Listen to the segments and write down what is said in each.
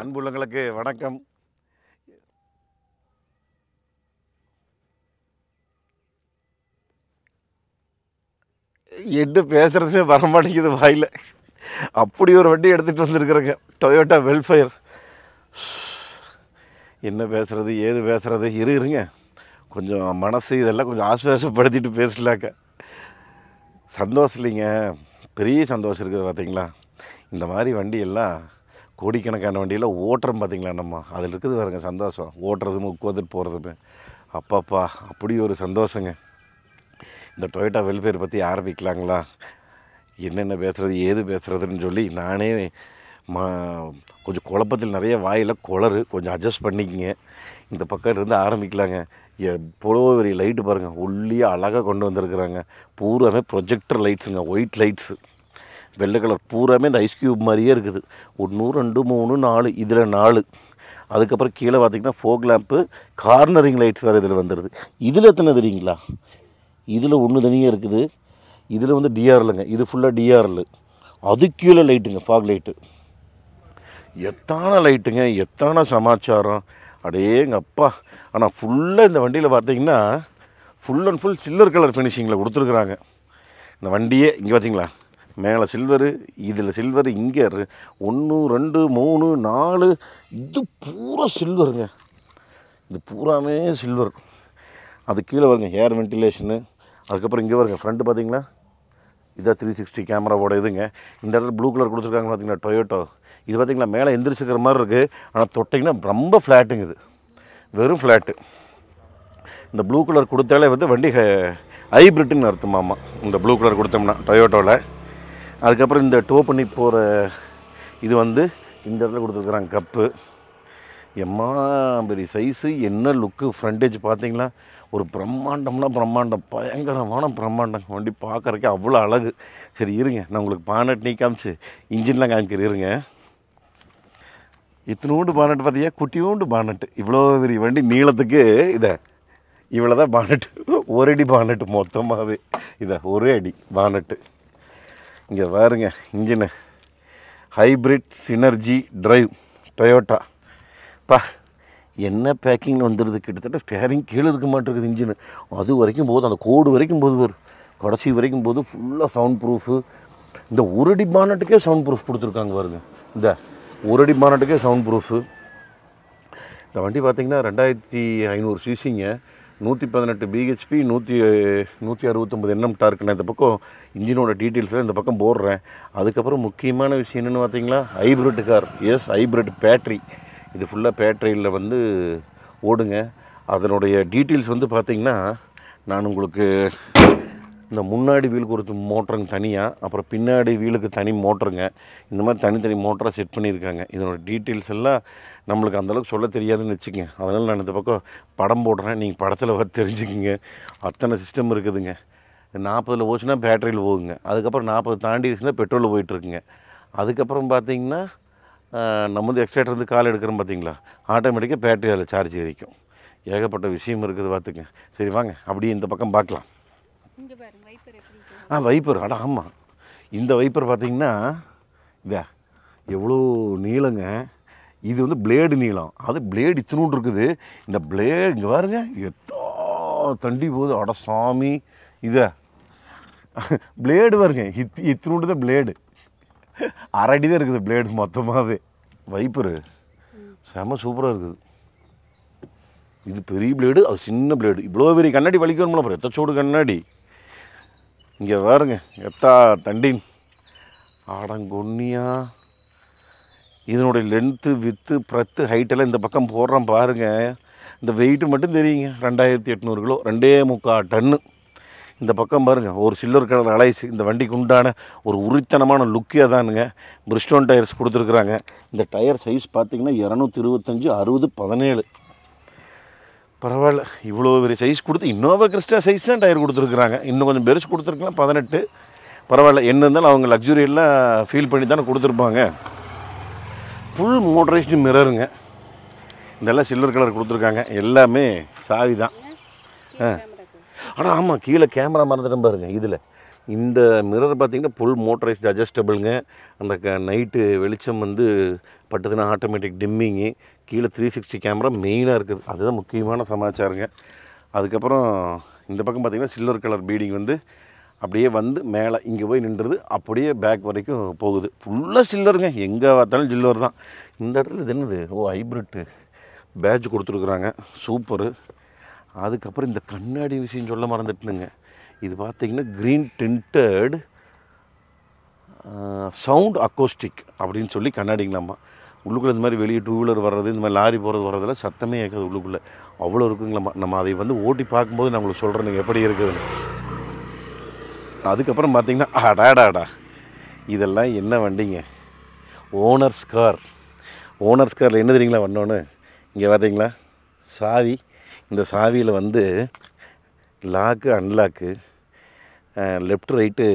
அன்புள்ளங்களுக்கு வணக்கம். எட்டு பேசுறதுமே வர மாட்டேங்குது வாயில். அப்படி ஒரு வண்டி எடுத்துகிட்டு வந்துருக்குறேங்க. டொயோட்டா வெல்ஃபயர் என்ன பேசுறது ஏது பேசுறது? இரு இருங்க. கொஞ்சம் மனசு இதெல்லாம் கொஞ்சம் ஆஸ்வாசப்படுத்திட்டு பேசலாக்க சந்தோஷம் இல்லைங்க. பெரிய சந்தோஷம் இருக்குது பார்த்தீங்களா இந்த மாதிரி வண்டியெல்லாம் கோடிக்கணக்கான வண்டியில் ஓட்டுறோம் பார்த்தீங்களா நம்ம? அதில் இருக்குது பாருங்க சந்தோஷம். ஓட்டுறதும் உட்காந்துட்டு போகிறதுமே அப்பாப்பா அப்படி ஒரு சந்தோஷங்க. இந்த டொயோட்டா வெல்ஃபேர் பற்றி ஆரம்பிக்கலாங்களா? என்னென்ன பேசுகிறது ஏது பேசுகிறதுன்னு சொல்லி நானே மா கொஞ்சம் குழப்பத்தில் நிறைய வாயில் குளறு கொஞ்சம் அட்ஜஸ்ட் பண்ணிக்கிங்க. இந்த பக்கம் இருந்து ஆரம்பிக்கலாங்க. எவ்வளோ பெரிய லைட்டு பாருங்கள் ஒல்லியாக அழகாக கொண்டு வந்திருக்கிறாங்க. பூராமே ப்ரொஜெக்டர் லைட்ஸுங்க ஒயிட் லைட்ஸு வெள்ளை கலர் பூராமே இந்த ஐஸ் க்யூப் மாதிரியே இருக்குது. ஒன்று ரெண்டு மூணு நாலு இதில் நாலு. அதுக்கப்புறம் கீழே பார்த்தீங்கன்னா ஃபோக் லேம்ப்பு கார்னரிங் லைட்ஸ் வேறு இதில் வந்துடுது இதில் எத்தனை தெரியுங்களா? இதில் ஒன்று தனியாக இருக்குது. இதில் வந்து டிஆர்எல்லுங்க இது ஃபுல்லாக டிஆர்எல் அது கீழே லைட்டுங்க ஃபாக் லைட்டு எத்தான லைட்டுங்க எத்தான சமாச்சாரம்? அடேங்க அப்பா. ஆனால் ஃபுல்லாக இந்த வண்டியில் பார்த்தீங்கன்னா ஃபுல் அண்ட் ஃபுல் சில்லர் கலர் ஃபினிஷிங்கில் கொடுத்துருக்குறாங்க. இந்த வண்டியே இங்கே பார்த்தீங்களா? மேலே சில்வரு இதில் சில்வரு இங்கே ஒன்று ரெண்டு மூணு நாலு இது பூரா சில்வருங்க இது பூராமே சில்வர் அது கீழே வருங்க ஏர் வென்டிலேஷனு அதுக்கப்புறம் இங்கே வருங்க ஃப்ரண்ட்டு பார்த்தீங்களா இதான் த்ரீ சிக்ஸ்டி கேமராவோட இதுங்க. இந்த இடத்துல ப்ளூ கலர் கொடுத்துருக்காங்க பார்த்தீங்களா டொயோட்டோ இது பார்த்தீங்களா மேலே எந்திரிச்சுக்கிற மாதிரி இருக்குது ஆனால் தொட்டிங்கன்னா ரொம்ப ஃப்ளாட்டுங்க இது. வெறும் ஃப்ளாட்டு இந்த ப்ளூ கலர் கொடுத்தாலே வந்து வண்டி ஹைப்ரிட்டுன்னு அர்த்தமாம்மா இந்த ப்ளூ கலர் கொடுத்தோம்னா டொயோட்டோவில் அதுக்கப்புறம் இந்த டோ பண்ணி போகிற இது வந்து இந்த இடத்துல கொடுத்துருக்குறாங்க கப்பு. எம்மா பெரிய சைஸு என்ன லுக்கு ஃப்ரண்டேஜ் பார்த்தீங்களா? ஒரு பிரம்மாண்டம்னா பிரம்மாண்டம் பயங்கரமான பிரம்மாண்டம். வண்டி பார்க்கறக்கே அவ்வளோ அழகு. சரி இருங்க. நான் உங்களுக்கு பானட் நீ காமிச்சு இன்ஜின்லாம் காமிக்கிறேன் இருங்க. இத்தனோண்டு பானட் பார்த்தியா? குட்டியோண்டு பானட்டு இவ்வளோ பெரிய வண்டி நீளத்துக்கு இதை. இவ்வளோ தான் பானட்டு ஒரு அடி பானட்டு மொத்தமாகவே இதை ஒரே அடி பானட்டு இங்கே பாருங்க engine hybrid synergy drive Toyota பா என்ன பேக்கிங் வந்துடுது கிட்டத்தட்ட ஸ்டேரிங் கீழே இருக்க மாட்டேங்குது இன்ஜினு அது வரைக்கும் போது அந்த கோடு வரைக்கும் போது வரும் கடைசி வரைக்கும் போது ஃபுல்லாக சவுண்ட் ப்ரூஃபு இந்த ஒரு அடி பானட்டுக்கே சவுண்ட் ப்ரூஃப் கொடுத்துருக்காங்க பாருங்க. இந்த ஒரு அடி பானட்டுக்கே சவுண்ட் ப்ரூஃபு இந்த வண்டி பார்த்தீங்கன்னா ரெண்டாயிரத்தி ஐநூறு சிசிங்க நூற்றி பதினெட்டு பிஹெச்பி நூற்றி நூற்றி அறுபத்தொம்பது எண்ணம் டார்க் நான் இந்த பக்கம் இன்ஜினோட டீட்டெயில்ஸில் இந்த பக்கம் போடுறேன். அதுக்கப்புறம் முக்கியமான விஷயம் என்னென்னு பார்த்தீங்களா hybrid car yes hybrid battery இது ஃபுல்லாக பேட்ரியில் வந்து ஓடுங்க. அதனுடைய டீட்டெயில்ஸ் வந்து பார்த்தீங்கன்னா நான் உங்களுக்கு இந்த முன்னாடி வீலுக்கு ஒரு மோட்டருங்க தனியாக அப்புறம் பின்னாடி வீலுக்கு தனி மோட்டருங்க இந்த மாதிரி தனித்தனி மோட்டராக செட் பண்ணியிருக்காங்க. இதனோட டீட்டெயில்ஸ் எல்லாம் நம்மளுக்கு அந்தளவுக்கு சொல்ல தெரியாதுன்னு வச்சுக்கோங்க. அதனால் நான் இந்த பக்கம் படம் போடுறேன். நீங்கள் படத்தில் பார்த்து தெரிஞ்சுக்கிங்க. அத்தனை சிஸ்டம் இருக்குதுங்க. நாற்பதில் போச்சுன்னா பேட்டரியில் போகுங்க. அதுக்கப்புறம் நாற்பது தாண்டிடுச்சுன்னா பெட்ரோலில் போயிட்டுருக்குங்க. அதுக்கப்புறம் பார்த்தீங்கன்னா நம்ம வந்து எக்ஸ்ட்ரேட்டர் இருந்து கால் எடுக்கிறோம் பார்த்தீங்களா ஆட்டோமேட்டிக்காக பேட்டரி அதில் சார்ஜ் ஏறிக்கும். ஏகப்பட்ட விஷயம் இருக்குது பார்த்துங்க சரி வாங்க. அப்படியே இந்த பக்கம் பார்க்கலாம். ஆ வைப்பர் அட ஆமாம் இந்த வைப்பர் பார்த்தீங்கன்னா இதா எவ்வளோ நீளங்க. இது வந்து பிளேடு நீளம். அது பிளேடு இத்தினூண்டு இருக்குது. இந்த பிளேடு இங்கே பாருங்க எத்தோ தண்டி போகுது. அட சாமி இதை. பிளேடு பாருங்க இத் இத்தினூண்டு தான் பிளேடு அரடி தான் இருக்குது பிளேடு மொத்தமாகவே வைப்பரு செம சூப்பராக இருக்குது. இது பெரிய பிளேடு அது சின்ன பிளேடு இவ்வளோ பெரிய கண்ணாடி வலிக்கணும்ல அப்புறம் எத்தச்சோடு கண்ணாடி? இங்கே பாருங்க எத்தா தண்டின் ஆடங்கொன்னியா இதனுடைய லென்த்து வித்து பிரத்து ஹைட்டெல்லாம் இந்த பக்கம் போடுறோம் பாருங்கள் இந்த வெயிட்டு மட்டும் தெரியுங்க. ரெண்டாயிரத்தி எட்நூறு கிலோ ரெண்டே முக்கால் டன்னு இந்த பக்கம் பாருங்க ஒரு சில்வர் கலர் அலைஸ் இந்த வண்டிக்கு உண்டான ஒரு உரித்தனமான லுக்கே தானுங்க பிரிஸ்டோன் டயர்ஸ் கொடுத்துருக்குறாங்க. இந்த டயர் சைஸ் பார்த்தீங்கன்னா இரநூத்தி இருபத்தஞ்சு அறுபது பதினேழு. பரவாயில்ல இவ்வளோ பெரிய சைஸ் கொடுத்து இன்னோவா கிறிஸ்டா சைஸ் தான் டயர் கொடுத்துருக்குறாங்க. இன்னும் கொஞ்சம் பெருசு கொடுத்துருக்கலாம் பதினெட்டு. பரவாயில்ல என்ன இருந்தாலும் அவங்க லக்ஸுரியெல்லாம் ஃபீல் பண்ணி தானே கொடுத்துருப்பாங்க. ஃபுல் மோட்டரைஸ்டு மிரருங்க இதெல்லாம் சில்வர் கலர் கொடுத்துருக்காங்க. எல்லாமே சாவி தான். ஆனால் ஆமாம் கீழே கேமரா மறந்துட்டேன் பாருங்க இதில். இந்த மிரர் பார்த்தீங்கன்னா ஃபுல் மோட்டரைஸ்டு அட்ஜஸ்டபிளுங்க அந்த க நைட்டு வெளிச்சம் வந்து பட்டதுன்னா ஆட்டோமேட்டிக் டிம்மிங்கு கீழே த்ரீ சிக்ஸ்டி கேமரா மெயினாக இருக்குது. அதுதான் முக்கியமான சமாச்சாரங்க. அதுக்கப்புறம் இந்த பக்கம் பார்த்திங்கன்னா சில்வர் கலர் பீடிங் வந்து அப்படியே வந்து மேலே இங்கே போய் நின்றுது அப்படியே பேக் வரைக்கும் போகுது. ஃபுல்லாக சில்லருங்க எங்கே பார்த்தாலும் சில்லர் தான். இந்த இடத்துல இது என்னது? ஓ ஹைப்ரிட்டு பேட்ச் கொடுத்துருக்குறாங்க. சூப்பரு அதுக்கப்புறம் இந்த கண்ணாடி விஷயம் சொல்ல மறந்துட்டுனுங்க. இது பார்த்தீங்கன்னா க்ரீன் டிண்டட் சவுண்ட் அக்கோஸ்டிக் அப்படின்னு சொல்லி கண்ணாடிங்களாம்மா உள்ளுக்குள்ளே இந்த மாதிரி வெளியே டூ வீலர் வர்றது இந்த மாதிரி லாரி போகிறது வர்றதெல்லாம் சத்தமே கேட்காது உள்ளுக்குள்ளே. அவ்வளோ இருக்குங்களாம்மா. நம்ம அதை வந்து ஓட்டி பார்க்கும்போது நான் உங்களுக்கு சொல்கிறேனுங்க எப்படி இருக்குதுன்னு. அதுக்கப்புறம் பார்த்திங்கன்னா அடாடாடா. இதெல்லாம் என்ன வண்டிங்க? ஓனர்ஸ் கார் ஓனர்ஸ் காரில் என்ன தெரியுங்களா வந்தோன்னு? இங்கே பார்த்தீங்களா? சாவி. இந்த சாவியில் வந்து லாக்கு அன்லாக்கு லெஃப்ட் ரைட்டு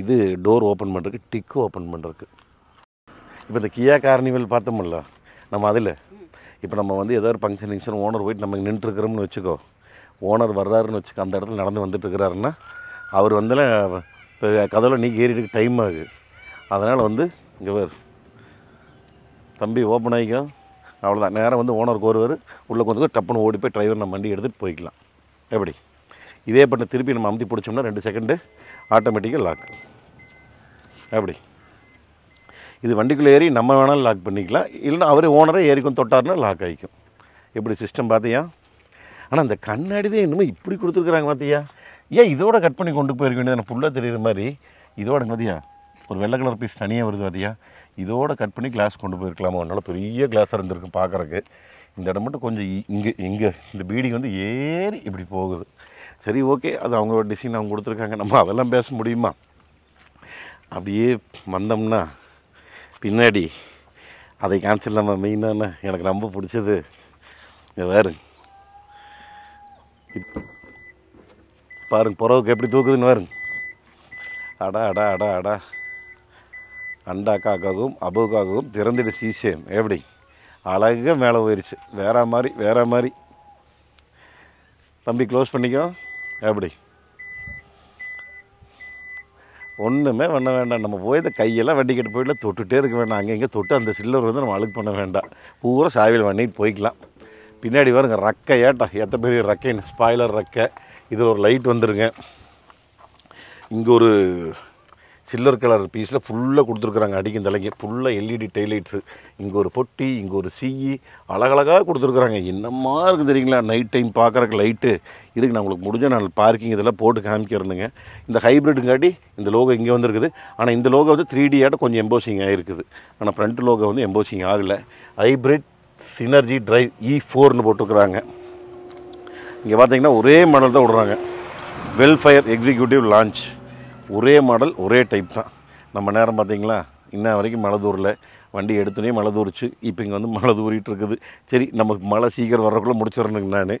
இது டோர் ஓப்பன் பண்ணுறதுக்கு டிக்கு ஓப்பன் பண்ணுறதுக்கு இப்போ இந்த கியா கார்னிவல் பார்த்தோம்ல நம்ம அதில். இப்போ நம்ம வந்து ஏதாவது ஃபங்க்ஷன் ஃபங்க்ஷன் ஓனர் போயிட்டு நம்ம நின்றுருக்கிறோம்னு வச்சுக்கோ. ஓனர் வர்றாருன்னு வச்சுக்கோ அந்த இடத்துல நடந்து வந்துட்டு இருக்கிறாருன்னா அவர் வந்தாலும் இப்போ கதவில் நீ ஏறிட்டு டைம் ஆகுது அதனால் வந்து இங்கே வேறு தம்பி ஓப்பன் ஆகிக்கும் அவ்வளோதான் நேரம் வந்து ஓனருக்கு ஒருவர் உள்ளே கொஞ்சம் டப்புன்னு ஓடி போய் டிரைவர் நம்ம வண்டி எடுத்துகிட்டு போய்க்கலாம். எப்படி? இதே பண்ண திருப்பி நம்ம அமுத்தி பிடிச்சோம்னா ரெண்டு செகண்டு ஆட்டோமேட்டிக்காக லாக் எப்படி? இது வண்டிக்குள்ளே ஏறி நம்ம வேணாலும் லாக் பண்ணிக்கலாம். இல்லைன்னா அவரே ஓனரே ஏறிக்கும் தொட்டார்னா லாக் ஆகிக்கும் எப்படி? சிஸ்டம் பார்த்தியா ஆனால் அந்த கண்ணாடி தான் இன்னுமே இப்படி கொடுத்துருக்குறாங்க பார்த்தியா ஏன் இதோட கட் பண்ணி கொண்டு போயிருக்க வேண்டியது ஃபுல்லாக தெரியுற மாதிரி இதோட பார்த்தியா ஒரு வெள்ளை கலர் பீஸ் தனியாக வருது பார்த்தியா இதோட கட் பண்ணி கிளாஸ் கொண்டு போயிருக்கலாமா? அதனால் பெரிய கிளாஸாக இருந்திருக்கு பார்க்குறக்கு இந்த இடம் மட்டும் கொஞ்சம் இங்கே இங்கே இந்த பீடிங் வந்து ஏறி இப்படி போகுது. சரி ஓகே அது அவங்களோட டிசைன் அவங்க கொடுத்துருக்காங்க. நம்ம அதெல்லாம் பேச முடியுமா? அப்படியே வந்தோம்னா பின்னாடி அதை காமிச்சிடலாமா மெயினான எனக்கு ரொம்ப பிடிச்சது. வேறு இப்போ பாருங்க புறவுக்கு எப்படி தூக்குதுன்னு பாருங்க. அடா அடா அடா அடா. அண்டாக்காகவும் அபுக்காகவும் திறந்துட்டு சீசேம். எப்படி? அழகாக மேலே போயிடுச்சு வேற மாதிரி வேற மாதிரி. தம்பி க்ளோஸ் பண்ணிக்கோ. எப்படி? ஒன்றுமே பண்ண வேண்டாம். நம்ம போய் இந்த கையெல்லாம் வண்டிக்கிட்டு போயிடல தொட்டுட்டே இருக்க வேண்டாம். அங்கே இங்கே தொட்டு அந்த சில்லர் வந்து நம்ம அழுக்கு பண்ண வேண்டாம். பூரா சாவியில் பண்ணிட்டு போய்க்கலாம். பின்னாடி பாருங்க ரக்கை. ஏட்டா எத்த பெரிய ரக்கைன்னு? ஸ்பாய்லர் ரக்கை. இதில் ஒரு லைட் வந்துருங்க. இங்கே ஒரு சில்லர் கலர் பீஸில் ஃபுல்லாக கொடுத்துருக்குறாங்க அடிக்கும் தலைக்கு. ஃபுல்லாக எல்இடி டெய்லைட்ஸு இங்கே ஒரு பொட்டி இங்கே ஒரு சிஇ அழகழகாக கொடுத்துருக்குறாங்க. என்னமா இருக்குது தெரியுங்களா? நைட் டைம் பார்க்குறக்கு லைட்டு இதுக்கு நான் உங்களுக்கு முடிஞ்ச நான் பார்க்கிங் இதெல்லாம் போட்டு காமிக்கிறேனுங்க. இந்த ஹைப்ரிட்டுங்காட்டி இந்த லோகோ இங்கே வந்திருக்குது. ஆனால் இந்த லோகோ வந்து த்ரீ டி கொஞ்சம் எம்போசிங் ஆகிருக்குது ஆனால் ஃப்ரண்ட் லோகோ வந்து எம்போசிங் ஆகலை. Hybrid synergy e drive E ஃபோர்னு போட்டிருக்குறாங்க. இங்கே பார்த்தீங்கன்னா ஒரே மாடல் தான் விடுறாங்க. வெல்ஃபயர் எக்ஸிக்யூட்டிவ் லான்ச் ஒரே மாடல் ஒரே டைப் தான். நம்ம நேரம் பார்த்தீங்களா இன்ன வரைக்கும் மழை தூரல வண்டி எடுத்துனே மழை தூரிச்சு இப்போ இங்கே வந்து மழை தூரிட்டு இருக்குது. சரி நமக்கு மழை சீக்கிரம் வர்றதுக்குள்ளே முடிச்சிடணுங்க நான்.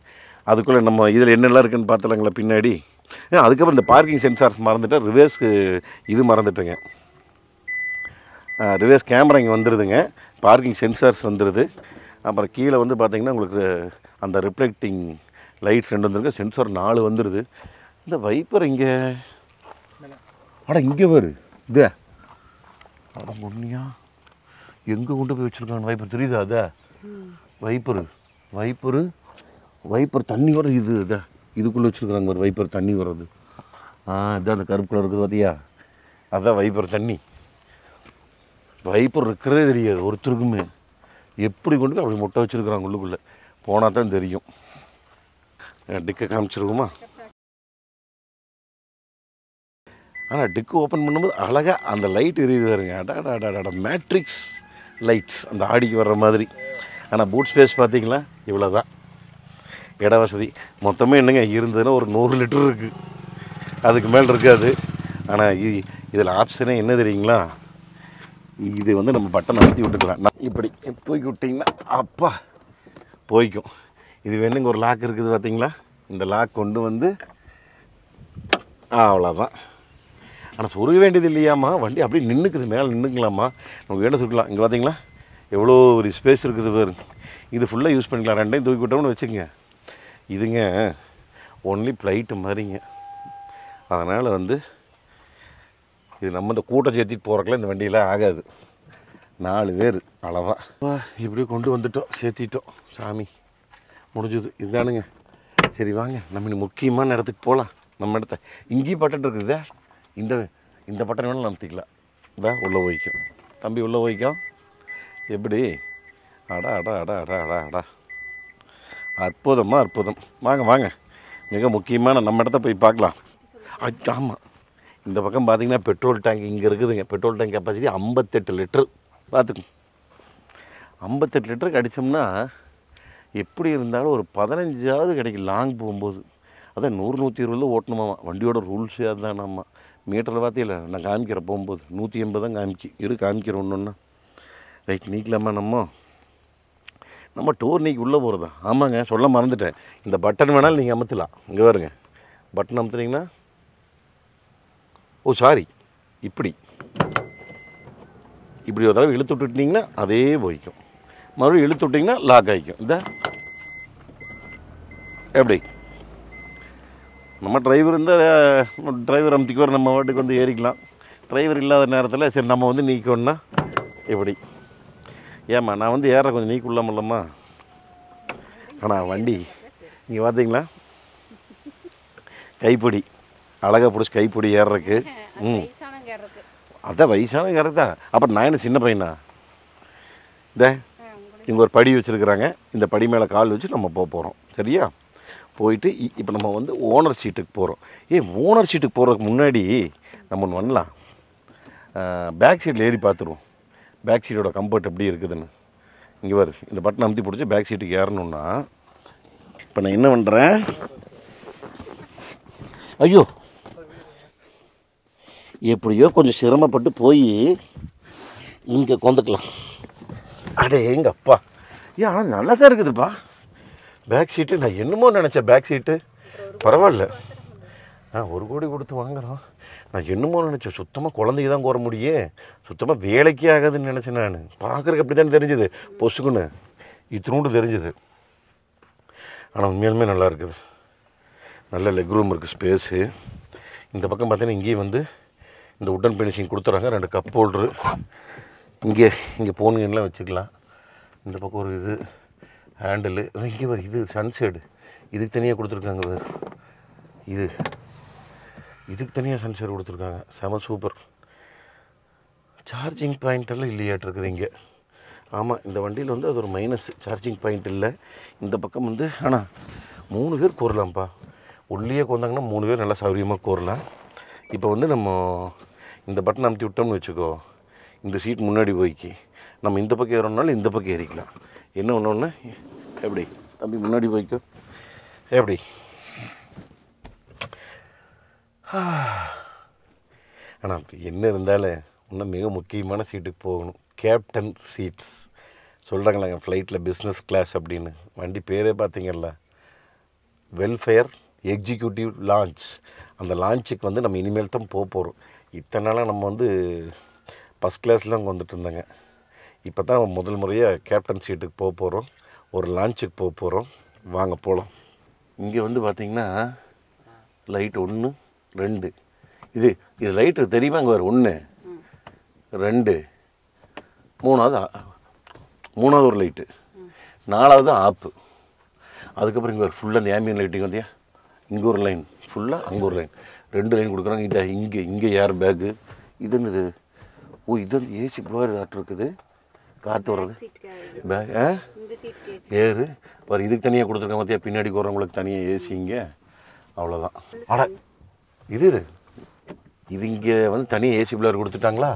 அதுக்குள்ளே நம்ம இதில் என்னெல்லாம் இருக்குன்னு பார்த்தலாங்களா பின்னாடி? அதுக்கப்புறம் இந்த பார்க்கிங் சென்சார்ஸ் மறந்துட்டேன். ரிவர்ஸ்க்கு இது மறந்துட்டேங்க. ரிவேஸ் கேமரா இங்கே வந்துடுதுங்க பார்க்கிங் சென்சார்ஸ் வந்துடுது அப்புறம் கீழே வந்து பார்த்திங்கன்னா உங்களுக்கு அந்த ரிஃப்ளெக்டிங் லைட்ஸ் ரெண்டு வந்துருக்கு சென்சார் நாலு வந்துடுது இந்த வைப்பர் இங்கே ஆனால் இங்கே வரு இது. அட பொண்ணியா எங்கே கொண்டு போய் வச்சுருக்காங்க வைப்பர்? தெரியுதா அதா? வைப்பரு. வைப்பரு வைப்பர் தண்ணி வர இது இதா. இதுக்குள்ளே வச்சுருக்குறாங்க ஒரு வைப்பர் தண்ணி வர்றது. ஆ இதான் அந்த கருப்பு கலர் இருக்குது பார்த்தியா அதான் வைப்பர் தண்ணி. வைப்பர் இருக்கிறதே தெரியாது ஒருத்தருக்குமே. எப்படி கொண்டு போய் அப்படி முட்டை வச்சுருக்குறாங்க உள்ளுக்குள்ளே? போனால் தான் தெரியும். டிக்கை காமிச்சிருக்குமா? ஆனால் டிக்கு ஓப்பன் பண்ணும்போது அழகாக அந்த லைட் எரியுது பாருங்க. அடா மேட்ரிக்ஸ் லைட்ஸ் அந்த ஆடிக்கு வர்ற மாதிரி. ஆனால் பூட் ஸ்பேஸ் பார்த்தீங்களா? இவ்வளோ தான் இட வசதி. மொத்தமே என்னங்க இருந்ததுன்னா ஒரு நூறு லிட்டர் இருக்குது அதுக்கு மேலே இருக்காது. ஆனால் இதில் ஆப்ஷனே என்ன தெரியுங்களா? இது வந்து நம்ம பட்டன் அழுத்தி விட்டுக்கலாம். நான் இப்படி தூக்கி விட்டிங்கன்னா அப்பா போய்க்கும். இது வேணுங்க ஒரு லாக் இருக்குது பார்த்தீங்களா இந்த லாக் கொண்டு வந்து அவ்வளோதான் ஆனால் சொருக வேண்டியது இல்லையாம்மா? வண்டி அப்படியே நின்றுக்குது மேலே நின்றுக்கலாமா நமக்கு வேண்ட சுட்டலாம் இங்கே பார்த்தீங்களா எவ்வளோ ஒரு ஸ்பேஸ் இருக்குது பாரு. இது ஃபுல்லாக யூஸ் பண்ணிக்கலாம். ரெண்டையும் தூக்கி விட்டோம்னு வச்சுக்கோங்க. இதுங்க ஒன்லி ஃப்ளைட்டு மாதிரிங்க. அதனால் வந்து இது நம்ம இந்த கூட்டம் சேர்த்திட்டு போகிறக்கெல்லாம் இந்த வண்டியெல்லாம் ஆகாது. நாலு பேர் அளவாக இப்படி கொண்டு வந்துட்டோம். சேர்த்திட்டோம். சாமி. முடிஞ்சது. இதுதானுங்க சரி வாங்க. நம்ம இனி முக்கியமான இடத்துக்கு போகலாம் நம்ம இடத்த. இங்கேயும் பட்டன் இருக்குதே. இந்த இந்த பட்டன் வேணாலும் நம்பிக்கலாம் இதா? உள்ளே போய்க்கும். தம்பி உள்ளே போய்க்கும். எப்படி? அடா அடா அடா அடா அடா அடா. அற்புதம்மா அற்புதம். வாங்க வாங்க. மிக முக்கியமான நம்ம இடத்த போய் பார்க்கலாம். ஆமாம் இந்த பக்கம் பார்த்தீங்கன்னா பெட்ரோல் டேங்க் இங்கே இருக்குதுங்க. பெட்ரோல் டேங்க் கெப்பாசிட்டி ஐம்பத்தெட்டு லிட்டரு. பார்த்துக்கும் ஐம்பத்தெட்டு லிட்டருக்கு அடித்தோம்னா எப்படி இருந்தாலும் ஒரு பதினஞ்சாவது கிடைக்கும் லாங் போகும்போது அதான் நூறு நூற்றி இருபதில் ஓட்டணுமாமா? வண்டியோட ரூல்ஸே அதுதான் நம்ம மீட்டரில் பார்த்தீங்களா நான் காமிக்கிறேன் போகும்போது நூற்றி எண்பது தான் காமிக்கி. இரு காமிக்கிறேன் ஒன்று ஒன்றா ரைட் நீக்கலாமா நம்ம? நம்ம டூர் நீக்கி உள்ளே போகிறதா ஆமாங்க சொல்ல மறந்துட்டேன். இந்த பட்டன் வேணாலும் நீங்கள் அமுத்தலாம். இங்கே பாருங்க. பட்டன் அமுத்துனீங்கன்னா ஓ சாரி இப்படி. இப்படி ஒரு தடவை இழுத்து விட்டுட்டிங்கன்னா அதே போய்க்கும் மறுபடியும் இழுத்து விட்டிங்கன்னா லாக் ஆகிக்கும் இந்த எப்படி? நம்ம டிரைவர் இருந்தால் டிரைவர் அமுத்திக்குவார் நம்ம வாட்டுக்கு வந்து ஏறிக்கலாம். டிரைவர் இல்லாத நேரத்தில் சரி நம்ம வந்து நீக்கணும்னா எப்படி? ஏம்மா நான் வந்து ஏற கொஞ்சம் நீக்குள்ளாமல்லம்மா ஆனால் வண்டி இங்கே பார்த்தீங்களா? கைப்பிடி. அழகாக பிடிச்சி கைப்பிடி ஏறுறதுக்கு. ம். அதான் வயசான கரெக்ட் தான் அப்புறம் நான் என்ன சின்ன பையனா? இந்த இங்கே ஒரு படி வச்சுருக்குறாங்க. இந்த படி மேலே கால் வச்சு நம்ம போக போகிறோம் சரியா? போயிட்டு இப்போ நம்ம வந்து ஓனர் சீட்டுக்கு போகிறோம் ஏ ஓனர் சீட்டுக்கு போகிறதுக்கு முன்னாடி நம்ம ஒன்று பண்ணலாம். பேக் சீட்டில் ஏறி பார்த்துருவோம். பேக் சீட்டோட கம்ஃபர்ட் எப்படி இருக்குதுன்னு. இங்கே வரு இந்த பட்டன் அமுத்தி பிடிச்சி பேக் சீட்டுக்கு ஏறணுன்னா இப்போ நான் என்ன பண்ணுறேன் ஐயோ! எப்படியோ கொஞ்சம் சிரமப்பட்டு போய் இங்கே கொந்துக்கலாம். அடே எங்க அப்பா ஏன் ஆனால் நல்லா தான் இருக்குதுப்பா. பேக் சீட்டு நான் என்னமோ நினச்சேன் பேக் சீட்டு பரவாயில்ல. ஆ ஒரு கோடி கொடுத்து வாங்குறோம். நான் என்னமோ நினச்சேன் சுத்தமாக குழந்தைக்கு தான் கோர முடியே. சுத்தமாக வேலைக்கே ஆகாதுன்னு நினச்சேன் நான். பார்க்குறக்கு அப்படி தானே தெரிஞ்சுது. பொசுக்குன்னு. இத்தினூண்டு தெரிஞ்சுது. ஆனால் உண்மையாலுமே நல்லா இருக்குது. நல்ல லெக் ரூம் இருக்குது ஸ்பேஸு இந்த பக்கம் பார்த்தீங்கன்னா இங்கேயும் வந்து இந்த உட்டன் ஃபினிஷிங் கொடுத்துறாங்க. ரெண்டு கப் ஹோல்ட்ரு இங்கே இங்கே போனுங்கலாம் வச்சுக்கலாம். இந்த பக்கம் ஒரு இது ஹேண்டிலு இங்கே இது சன்சைடு இதுக்கு தனியாக கொடுத்துருக்காங்க இது. இதுக்கு தனியாக சன்சைடு கொடுத்துருக்காங்க. செம சூப்பர் சார்ஜிங் பாயிண்டெல்லாம் இல்லையாட்டிருக்குது இங்கே. ஆமாம் இந்த வண்டியில் வந்து அது ஒரு மைனஸ் சார்ஜிங் பாயிண்ட் இல்லை. இந்த பக்கம் வந்து ஆனால் மூணு பேர் கோரலாம்ப்பா. உள்ளே கொண்டாங்கன்னா மூணு பேர் நல்லா சௌகரியமாக கோரலாம். இப்போ வந்து நம்ம இந்த பட்டன் அமுத்தி விட்டோம்னு வச்சுக்கோ. இந்த சீட் முன்னாடி போய்க்கு. நம்ம இந்த பக்கம் ஏறணும்னாலும் இந்த பக்கம் ஏறிக்கலாம். என்ன ஒன்று எப்படி? தம்பி முன்னாடி போய்க்கோ. எப்படி? ஆனால் என்ன இருந்தாலும் இன்னும் மிக முக்கியமான சீட்டுக்கு போகணும். கேப்டன் சீட்ஸ் சொல்கிறாங்களா ஃப்ளைட்டில் பிஸ்னஸ் கிளாஸ் அப்படின்னு. வண்டி பேரே பார்த்தீங்கல்ல. வெல்ஃபேர் எக்ஸிக்யூட்டிவ் லான்ச் அந்த லான்ச்சுக்கு வந்து நம்ம இனிமேல் தான் போக போகிறோம் இத்தனை நாளாக நம்ம வந்து ஃபஸ்ட் கிளாஸில் அங்கே வந்துட்டு இருந்தாங்க. இப்போ தான் முதல் முறையாக கேப்டன் சீட்டுக்கு போக போகிறோம் ஒரு லான்ச்சுக்கு போக போகிறோம் வாங்க போகலாம் இங்கே வந்து பார்த்திங்கன்னா லைட் ஒன்று ரெண்டு. இது இது லைட்டு தெரியுமா? இங்கே வேறு ஒன்று ரெண்டு. மூணாவது மூணாவது ஒரு லைட்டு நாலாவது ஆப்பு. அதுக்கப்புறம் இங்கே ஒரு ஃபுல்லாக அந்த ஆம்பியன் லைட்டிங் வந்தியா இங்கே ஒரு லைன் ஃபுல்லாக அங்கே ஒரு லைன் ரெண்டு லைன் கொடுக்குறாங்க. இதை இங்கே இங்கே ஏர் பேக்கு இது என்னது? ஓ இது வந்து ஏசி ப்ளோயர் ஆட்டு இருக்குது. காற்று வர்றது. ஏறு. பாரு இதுக்கு தனியாக கொடுத்துருக்காங்க பார்த்தியா பின்னாடி போகிறவங்களுக்கு தனியாக ஏசி இங்கே. அவ்வளோதான் அட இது இரு. இது இங்கே வந்து தனியாக ஏசி பிளேயர் கொடுத்துட்டாங்களா?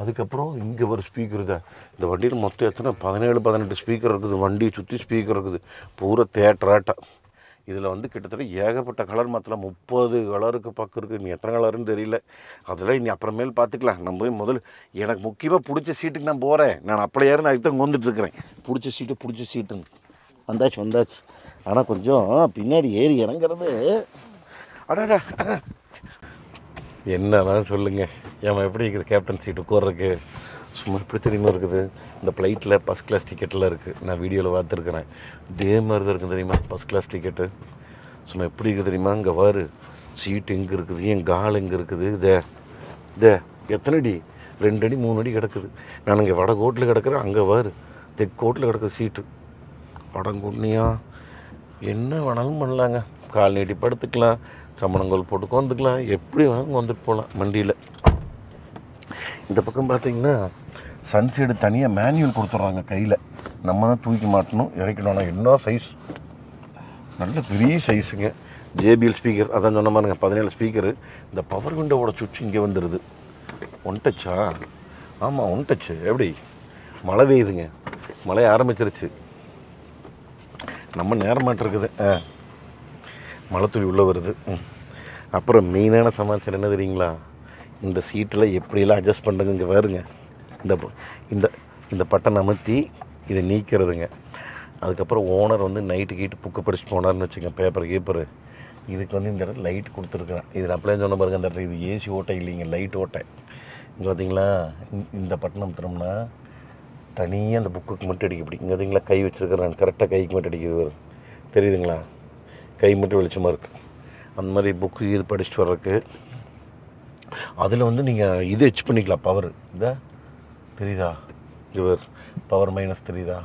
அதுக்கப்புறம் இங்கே ஒரு ஸ்பீக்கர் தான் இந்த வண்டியில் மொத்தம் எத்தனை? பதினேழு பதினெட்டு ஸ்பீக்கர் இருக்குது. வண்டியை சுற்றி ஸ்பீக்கர் இருக்குது. பூரா தேட்டராட்டம் இதில் வந்து கிட்டத்தட்ட ஏகப்பட்ட கலர் மாற்றலாம் முப்பது கலருக்கு பக்கம் இருக்குது நீ எத்தனை கலருன்னு தெரியல. அதெல்லாம் இனி அப்புறமேல் பார்த்துக்கலாம். நம்ம போய் முதல்ல எனக்கு முக்கியமாக பிடிச்ச சீட்டுக்கு நான் போகிறேன் நான் அப்படியே இருந்து அதுக்கு தான் கொண்டுட்டு இருக்கிறேன் பிடிச்ச சீட்டு பிடிச்ச சீட்டுன்னு வந்தாச்சு வந்தாச்சு. ஆனால் கொஞ்சம் பின்னாடி ஏறி இறங்குறது. அடாடா. என்னதான் சொல்லுங்கள் ஏமா எப்படி இருக்குது கேப்டன் சீட்டு உட்கார்றதுக்கு? சும்மா எப்படி தெரியுமா இருக்குது? இந்த ஃப்ளைட்டில் ஃபஸ்ட் கிளாஸ் டிக்கெட்டில் இருக்குது நான் வீடியோவில் பார்த்துருக்குறேன். இதே மாதிரி தான் இருக்குது தெரியுமா? ஃபஸ்ட் கிளாஸ் டிக்கெட்டு சும்மா எப்படி இருக்குது தெரியுமா? இங்கே வாரு சீட் எங்கே இருக்குது? என் கால் எங்கே இருக்குது? இதே. இதே. எத்தனை அடி ரெண்டு அடி மூணு அடி கிடக்குது. நான் இங்கே வடகோட்டில் கிடக்கிறேன். அங்கே வாரு தெற்கோட்டில் கிடக்குது சீட்டு வடங்குன்னியா? என்ன வேணாலும் பண்ணலாங்க. கால் நீட்டி படுத்துக்கலாம். சமணங்கோல் போட்டு உட்காந்துக்கலாம் எப்படி வேணாலும் வந்துட்டு போகலாம். வண்டியில். இந்த பக்கம் பார்த்தீங்கன்னா சன்சைடு தனியாக மேனுவல் கொடுத்துட்றாங்க கையில். நம்ம தான் தூக்கி மாட்டணும் இறக்கணும் ஆனால் என்ன சைஸ் நல்ல பெரிய சைஸுங்க ஜேபிஎல் ஸ்பீக்கர் அதான் சொன்ன மாதிரிங்க பதினேழு ஸ்பீக்கரு இந்த பவர் விண்டோவோட சுவிட்ச் இங்கே வந்துடுது ஒன் டச்சா ஆமாம் ஒன் டச்சு எப்படி? மழை பெய்யுதுங்க. மழை ஆரம்பிச்சிருச்சு. நம்ம நேரமாட்டு இருக்குது ஆ. மழை துளி உள்ளே வருது. ம். அப்புறம் மெயினான சமாச்சாரம் என்ன தெரியுங்களா? இந்த சீட்டில் எப்படியெல்லாம் அட்ஜஸ்ட் பண்ணுறங்க இங்கே வருங்க இந்த இந்த இந்த பட்டன் அமர்த்தி இதை நீக்கிறதுங்க. அதுக்கப்புறம் ஓனர் வந்து நைட்டு கீட்டு புக்கு படிச்சுட்டு போனார்னு வச்சுங்க பேப்பர் கீப்பரு இதுக்கு வந்து இந்த இடத்துல லைட் கொடுத்துருக்குறேன். இதில் அப்படியே சொன்ன பாருங்க அந்த இடத்துல இது ஏசி ஓட்டை இல்லைங்க லைட் ஓட்டை. இங்கே பார்த்தீங்களா இந்த- இந்த பட்டன் அமுத்துனோம்னா தனியாக அந்த புக்குக்கு மட்டும் அடிக்க பிடிக்கும் இங்கே பார்த்தீங்களா கை வச்சுருக்கிறேன் கரெக்டாக கைக்கு மட்டும் அடிக்கிறது தெரியுதுங்களா? கை மட்டும் வெளிச்சமாக இருக்குது அந்த மாதிரி புக்கு இது படிச்சுட்டு வர்றதுக்கு. அதில் வந்து நீங்கள் இது ஹெச் பண்ணிக்கலாம் பவர் இதா? தெரியுதா? இவர் பவர் மைனஸ் தெரியுதா?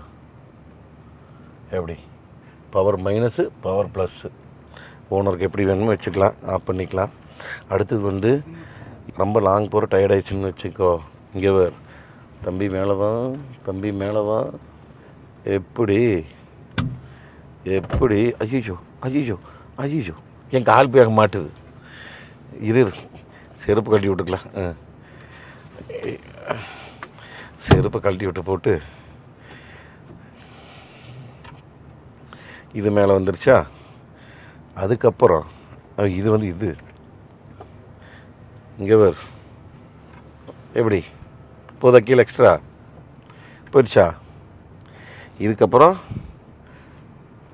எப்படி? பவர் மைனஸு பவர் ப்ளஸ்ஸு ஓனருக்கு எப்படி வேணுமோ வச்சுக்கலாம் ஆஃப் பண்ணிக்கலாம். அடுத்தது வந்து ரொம்ப லாங் போகிற டயர்டாயிடுச்சுன்னு வச்சுக்கோ. இங்கே வேர் தம்பி மேலவா தம்பி மேலவா எப்படி? எப்படி? அஜிஜோ அஜிஜோ அஜிஜோ என் கால் பேக மாட்டுது. இரு செருப்பு கட்டி விட்டுக்கலாம். ஆ. செருப்பை கழட்டி விட்டு போட்டு. இது மேலே வந்துருச்சா? அதுக்கப்புறம் இது வந்து இது. இங்கே வேறு எப்படி? போதா கீழே எக்ஸ்ட்ரா போயிடுச்சா? இதுக்கப்புறம்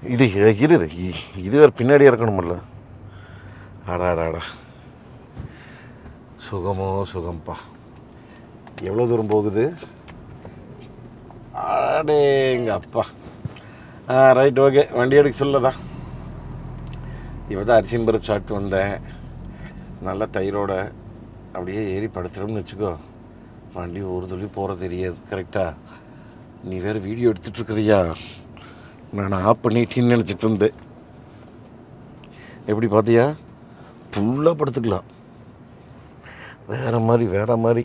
இது இரு இ- இது வேறு பின்னாடி இறக்கணுமில்ல அடாடாடா சுகமோ சுகம்ப்பா எவ்வளோ தூரம் போகுது? அடேங்க அப்பா ஆ ரைட் ஓகே வண்டி எடுக்க சொல்லதா? இப்போ தான் அரிசிம்பரம் சாப்பிட்டு வந்தேன். நல்ல தயிரோட அப்படியே ஏறி படுத்துறோம்னு வச்சுக்கோ. வண்டி ஒரு துளி போகிற தெரியாது கரெக்டாக நீ வேறு வீடியோ எடுத்துட்ருக்குறியா நான் ஆஃப் பண்ணிட்டின்னு நினச்சிட்டு இருந்தேன். எப்படி பார்த்தியா? ஃபுல்லாக படுத்துக்கலாம். வேற மாதிரி வேற மாதிரி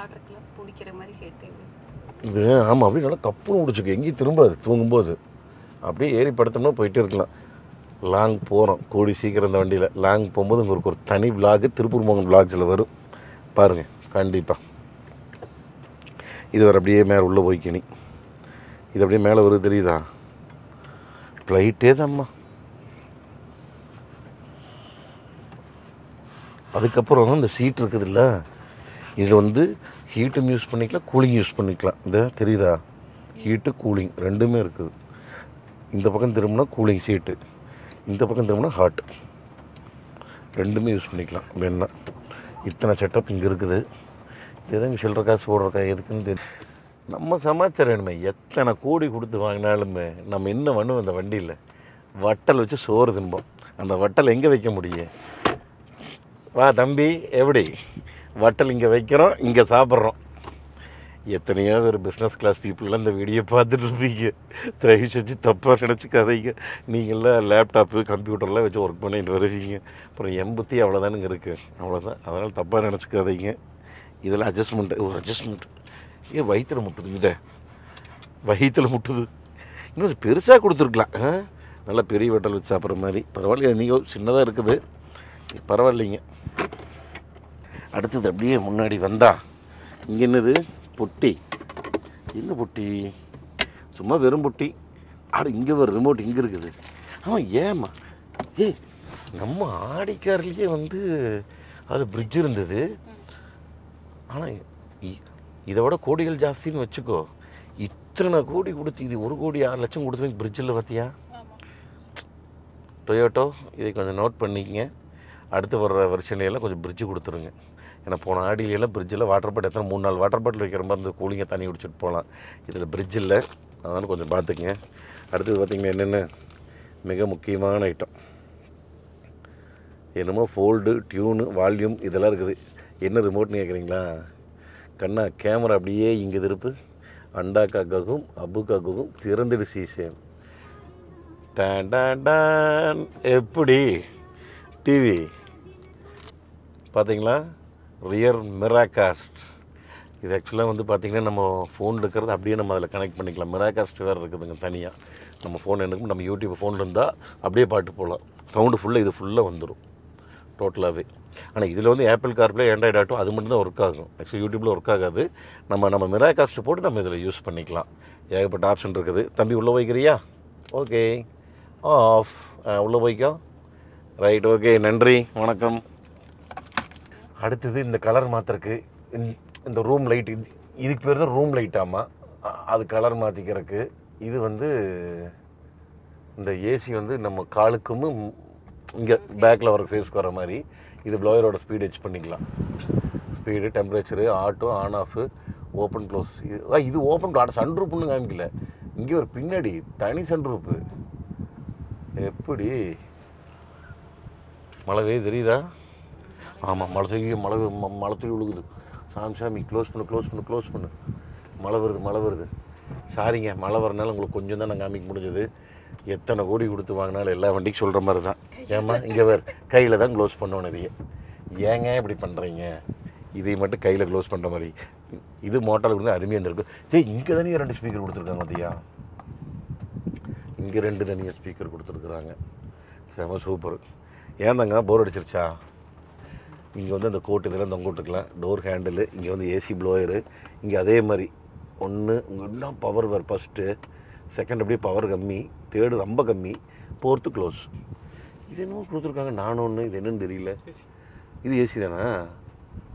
ஆடுறதுல பிடிக்கிற மாதிரி கேட்டேன் இது ஆமாம் அப்படியே நல்லா கப்புன்னு முடிச்சுக்க எங்கேயும் திரும்பாது தூங்கும்போது. அப்படியே ஏறி படுத்தோம்னா போயிட்டே இருக்கலாம். லாங் போகிறோம் கூடி சீக்கிரம் இந்த வண்டியில். லாங் போகும்போது உங்களுக்கு ஒரு தனி விளாகு திருப்பூர் மோகன் விளாக்ஸில் வரும். பாருங்கள் கண்டிப்பாக இது வர அப்படியே மேலே உள்ளே போய்க்கினி இது அப்படியே மேலே வருது தெரியுதா? ஃப்ளைட்டே தான்மா அதுக்கப்புறம் இந்த சீட் இருக்குதுல்ல. இதில் வந்து ஹீட்டும் யூஸ் பண்ணிக்கலாம் கூலிங் யூஸ் பண்ணிக்கலாம். இந்த தெரியுதா? ஹீட்டு கூலிங் ரெண்டுமே இருக்குது. இந்த பக்கம் திரும்பினா கூலிங் சீட்டு இந்த பக்கம் திரும்பினா ஹாட் ரெண்டுமே யூஸ் பண்ணிக்கலாம். வேணா இத்தனை செட்டப் இங்கே இருக்குது. எதுவும் இங்கே சில்லற காசு போடுறக்கா எதுக்குன்னு தெரியும் நம்ம சமாச்சாரம் என்னமே எத்தனை கோடி கொடுத்து வாங்கினாலுமே நம்ம என்ன பண்ணுவோம் அந்த வண்டியில்? வட்டல் வச்சு சோறு திம்போம். அந்த வட்டல் எங்கே வைக்க முடியும்? வா தம்பி எப்படி? வட்டல் இங்கே வைக்கிறோம் இங்கே சாப்பிட்றோம். எத்தனையோ பேர் பிஸ்னஸ் கிளாஸ் பீப்புளெலாம் இந்த வீடியோ பார்த்துட்டு இருப்பீங்க. தயவு செஞ்சு தப்பாக நினச்சிக்காதீங்க. நீங்களாம் லேப்டாப்பு கம்ப்யூட்டர்லாம் வச்சு ஒர்க் பண்ணிட்டு வருவீங்க. அப்புறம் எம்பத்தி அவ்வளோதானுங்க இருக்குது அவ்வளோதான் அதனால் தப்பாக நினச்சிக்காதீங்க. இதெல்லாம் அட்ஜஸ்ட்மெண்ட்டு ஒரு அட்ஜஸ்ட்மெண்ட் ஏன் வயிற்றில் முட்டுது இதை. வயிற்றில் முட்டுது. இன்னும் பெருசாக கொடுத்துருக்கலாம். ஆ? நல்லா பெரிய வட்டல் வச்சு சாப்பிட்ற மாதிரி. பரவாயில்ல நீங்கள் சின்னதாக இருக்குது. பரவாயில்லைங்க. அடுத்தது அப்படியே முன்னாடி வந்தா. இங்கே என்னது? பொட்டி. என்ன பொட்டி? சும்மா வெறும் பொட்டி. ஆடு இங்கே ஒரு ரிமோட் இங்கே இருக்குது. ஆமாம் ஏம்மா? ஏய் நம்ம ஆடிக்காரிலேயே வந்து அது பிரிட்ஜ் இருந்தது. ஆனால் இதை விட கோடிகள் ஜாஸ்தின்னு வச்சுக்கோ. இத்தனை கோடி கொடுத்து இது ஒரு கோடி ஆறு லட்சம் கொடுத்துருங்க பிரிட்ஜில் பார்த்தியா? டொயோட்டோ இதை கொஞ்சம் நோட் பண்ணிக்கங்க. அடுத்து வர்ற வருஷனையெல்லாம் கொஞ்சம் பிரிட்ஜு கொடுத்துருங்க. ஏன்னா போன ஆடியிலெல்லாம் பிரிட்ஜில் வாட்டர் பாட்டில் எத்தனை மூணு நாள் வாட்டர் பாட்டில் வைக்கிற மாதிரி இந்த கூலிங்கை தண்ணி குடிச்சிட்டு போகலாம். இதில் பிரிட்ஜ் இல்லை அதனால் கொஞ்சம் பார்த்துக்குங்க. அடுத்தது பார்த்திங்கன்னா என்னென்ன? மிக முக்கியமான ஐட்டம் என்னமோ ஃபோல்டு டியூனு வால்யூம் இதெல்லாம் இருக்குது. என்ன ரிமோட்னு கேட்குறீங்களா? கண்ணா கேமரா அப்படியே இங்கே திருப்பு. அண்டா அபுக்காகவும் திறந்துடு சீசேன். திறந்துடு சீசேம் டான். எப்படி? டிவி பார்த்தீங்களா? ரியர் மிராகாஸ்ட் இது ஆக்சுவலாக வந்து பார்த்திங்கன்னா நம்ம ஃபோன் இருக்கிறது அப்படியே நம்ம அதில் கனெக்ட் பண்ணிக்கலாம். மிராகாஸ்ட் வேறு இருக்குதுங்க தனியாக நம்ம ஃபோன் எனக்கு நம்ம யூடியூப் ஃபோன் இருந்தால் அப்படியே பாட்டு போகலாம் சவுண்டு ஃபுல்லாக இது ஃபுல்லாக வந்துடும் டோட்டலாகவே ஆனால் இதில் வந்து ஆப்பிள் கார்ப்ளே ஆண்ட்ராய்டு ஆட்டோ அது மட்டும் தான் ஒர்க் ஆகும் ஆக்சுவலி யூடியூப்பில் ஒர்க் ஆகாது. நம்ம நம்ம மிராகாஸ்ட் போட்டு நம்ம இதில் யூஸ் பண்ணிக்கலாம். ஏகப்பட்ட ஆப்ஷன் இருக்குது. தம்பி உள்ளே போய்க்கிறியா? ஓகே ஆஃப் உள்ளே போய்க்கோ. ரைட் ஓகே நன்றி. வணக்கம். அடுத்தது இந்த கலர் மாத்திரக்கு இந்த ரூம் லைட் இதுக்கு பேர் தான் ரூம் லைட்டாமா அது கலர் மாற்றிக்கிறதுக்கு இது வந்து இந்த ஏசி வந்து நம்ம காலுக்கும் இங்கே பேக்கில் வர ஃபேஸ்க்கு வர மாதிரி இது ப்ளோயரோட ஸ்பீடு ஹெச் பண்ணிக்கலாம். Speed temperature auto on off open close இது ஆ, இது ஓப்பன் ஆட்டோ சன்ரூப்னு காமிக்கல. இங்கே ஒரு பின்னாடி தனி சன்ரூப்பு எப்படி? மழை பெய்யுது தெரியுதா? ஆமாம் மழை செய்ய மழை மழை தூக்கி விழுகுது சாமி சாமி க்ளோஸ் பண்ணு க்ளோஸ் பண்ணு க்ளோஸ் பண்ணு. மழை வருது மழை வருது. சாரிங்க மழை வரனால உங்களுக்கு கொஞ்சம் தான் நான் காமிக்க முடிஞ்சது. எத்தனை கோடி கொடுத்து வாங்கினாலும் எல்லா வண்டிக்கும் சொல்கிற மாதிரி தான் ஏம்மா இங்கே வேறு கையில் தான் க்ளோஸ் பண்ணணும் இதையே ஏங்க இப்படி பண்ணுறீங்க இதை மட்டும் கையில் க்ளோஸ் பண்ணுற மாதிரி. இது மோட்டார் கொடுத்து அருமையாக இருந்திருக்கு. டேய் இங்கே தானே ரெண்டு ஸ்பீக்கர் கொடுத்துருக்காங்க பார்த்தியா இங்கே ரெண்டு தனியாக ஸ்பீக்கர் கொடுத்துருக்குறாங்க. செம சூப்பர் ஏந்தாங்க போர் அடிச்சிருச்சா? இங்கே வந்து அந்த கோட் இதெல்லாம் தொங்க விட்டுருக்கலாம். டோர் ஹேண்டிலு இங்கே வந்து ஏசி ப்ளோயரு இங்கே அதே மாதிரி. ஒன்று உங்கள் இன்னும் பவர் வேறு ஃபஸ்ட்டு செகண்ட் அப்படியே பவர் கம்மி தேர்டு ரொம்ப கம்மி ஃபோர்த்து க்ளோஸ் இது என்னமோ கொடுத்துருக்காங்க நானும் ஒன்று இது என்னன்னு தெரியல. இது ஏசி தானா?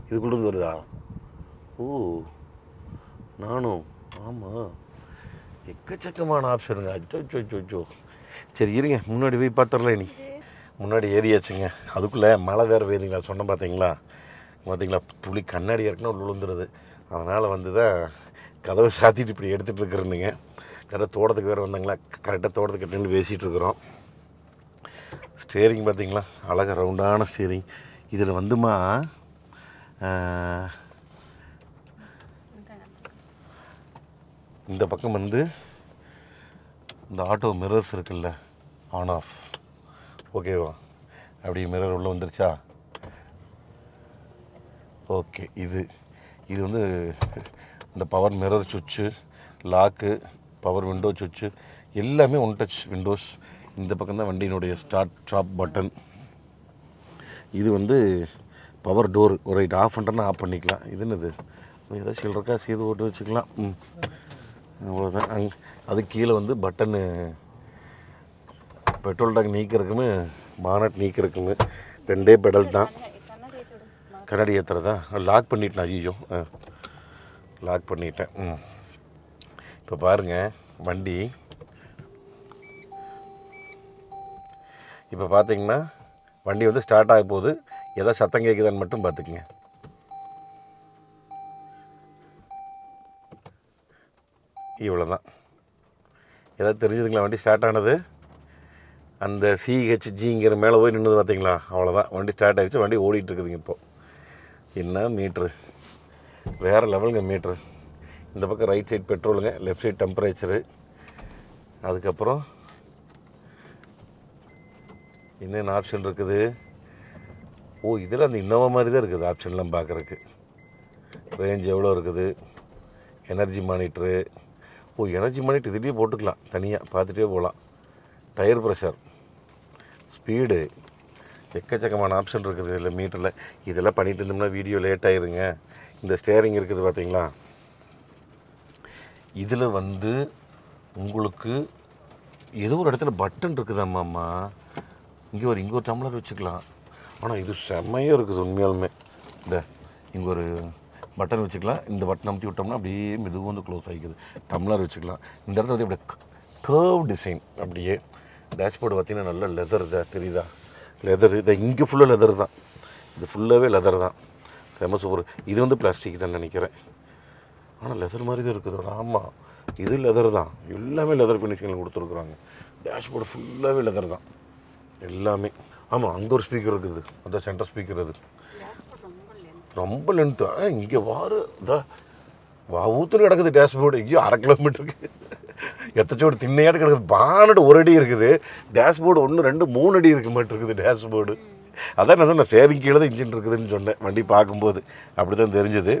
இதுக்குள்ள இருந்து வருதா? ஓ நானும் ஆமாம் எக்கச்சக்கமான ஆப்ஷனுங்க அச்சோ அச்சோ அச்சோ சரி இருங்க முன்னாடி போய் பார்த்துடலாம் நீ முன்னாடி ஏறியாச்சுங்க. அதுக்குள்ளே மழை வேறு பெய்யுதுங்களா? சொன்னேன் பார்த்தீங்களா பார்த்தீங்களா துளி கண்ணாடி இறக்குனா உள்ள விழுந்துருது. அதனால் வந்து தான் கதவை சாத்திட்டு இப்படி எடுத்துகிட்டு இருக்கிறேனுங்க. கரெக்டாக தோட்டத்துக்கு வேறு வந்தாங்களா? கரெக்டாக தோட்டத்துக்கு நின்று பேசிகிட்டு இருக்கிறோம். ஸ்டேரிங் பார்த்தீங்களா அழகாக ரவுண்டான ஸ்டேரிங். இதில் வந்துமா இந்த பக்கம் வந்து இந்த ஆட்டோ மிரர்ஸ் இருக்குல்ல ஆன் ஆஃப். ஓகேவா அப்படி மிரர் உள்ளே வந்துருச்சா? ஓகே இது இது வந்து இந்த பவர் மிரர் சுவிட்சு லாக்கு பவர் விண்டோ சுவிட்சு எல்லாமே ஒன் டச் விண்டோஸ் இந்த பக்கம் தான் வண்டியினுடைய ஸ்டார்ட் ஸ்டாப் பட்டன் இது வந்து பவர் டோர் ஒரு ரைட் ஆஃப் பண்ணுறேன்னா ஆஃப் பண்ணிக்கலாம். இது என்னது? ஏதோ சில்லறக்கா செய்து ஓட்டு வச்சுக்கலாம். ம். அவ்வளோதான் அங் அது கீழே வந்து பட்டனு பெட்ரோல் டேங்க் நீக்கிறதுக்குமே மானட் நீக்கிறதுக்குமே ரெண்டே பெடல் தான். கண்ணாடி ஏற்றுறதா லாக் பண்ணிட்டேன் ஐயோ ஆ. லாக் பண்ணிட்டேன். ம். இப்போ பாருங்கள் வண்டி. இப்போ பார்த்தீங்கன்னா வண்டி வந்து ஸ்டார்ட் ஆக போகுது. ஏதோ சத்தம் கேட்குதான்னு மட்டும் பார்த்துக்குங்க இவ்வளோ தான் ஏதாவது தெரிஞ்சதுங்களா வண்டி ஸ்டார்ட் ஆனது? அந்த சிஹெச்ஜிங்கிற மேலே போய் நின்றுது பார்த்தீங்களா? அவ்வளோதான் வண்டி ஸ்டார்ட் ஆகிடுச்சு வண்டி ஓடிட்டுருக்குதுங்க இருக்குதுங்க இப்போ. என்ன மீட்ரு வேறு லெவலுங்க மீட்ரு இந்த பக்கம் ரைட் சைட் பெட்ரோலுங்க லெஃப்ட் சைட் டெம்பரேச்சரு அதுக்கப்புறம் என்னென்ன ஆப்ஷன் இருக்குது. ஓ இதில் அந்த இன்னோவா மாதிரி தான் இருக்குது ஆப்ஷன்லாம் பார்க்குறக்கு ரேஞ்ச் எவ்வளோ இருக்குது? எனர்ஜி மானிட்ரு ஓ எனர்ஜி மானிட்ரு இதுலேயே போட்டுக்கலாம். தனியாக பார்த்துட்டே போகலாம். டயர் ப்ரெஷர் ஸ்பீடு எக்கச்சக்கமான ஆப்ஷன் இருக்குது இதில் மீட்டரில் இதெல்லாம் பண்ணிட்டு இருந்தோம்னா வீடியோ லேட் ஆயிருங்க. இந்த ஸ்டேரிங் இருக்குது பார்த்தீங்களா இதில் வந்து உங்களுக்கு ஏதோ ஒரு இடத்துல பட்டன் இருக்குதாம்மாம்மா இங்கே ஒரு இங்கே ஒரு டம்ளர் வச்சுக்கலாம். ஆனால் இது செம்மையாக இருக்குது உண்மையாலுமே. இந்த இங்கே ஒரு பட்டன் வச்சுக்கலாம். இந்த பட்டன் அமுத்தி விட்டோம்னா அப்படியே மெதுவாக வந்து க்ளோஸ் ஆகிக்குது டம்ளர் வச்சுக்கலாம். இந்த இடத்துல வந்து இப்படி கர்வ் டிசைன் அப்படியே டேஷ்போர்டு பார்த்தீங்கன்னா நல்ல லெதர் இதா தெரியுதா? லெதர் இதை இங்கே ஃபுல்லாக லெதர் தான். இது ஃபுல்லாகவே லெதர் தான். செம சூப்பர் இது வந்து பிளாஸ்டிக் தான் நினைக்கிறேன். ஆனால் லெதர் மாதிரி தான் இருக்குது. ஆமாம் இது லெதர் தான். எல்லாமே லெதர் ஃபினிஷிங்கில் கொடுத்துருக்குறாங்க. டேஷ்போர்டு ஃபுல்லாகவே லெதர் தான். எல்லாமே. ஆமாம் அங்கே ஒரு ஸ்பீக்கர் இருக்குது. அந்த சென்டர் ஸ்பீக்கர் அது. ரொம்ப லென்த்து ஆ இங்கே வாரு. இதா வா ஊத்துல கிடக்குது டேஷ்போர்டு ஐயோ அரை கிலோமீட்டருக்கு எத்தச்சோடு திண்ணையாட்டு கிடக்குது. பானடு ஒரு அடி இருக்குது. டேஷ்போர்டு ஒன்று ரெண்டு மூணு அடி இருக்க மாட்டிருக்குது டேஷ்போர்டு அதான் நான் சொன்னேன் ஃபேரிங் கீழே தான் இன்ஜின் இருக்குதுன்னு சொன்னேன் வண்டி பார்க்கும்போது. அப்படி தான் தெரிஞ்சது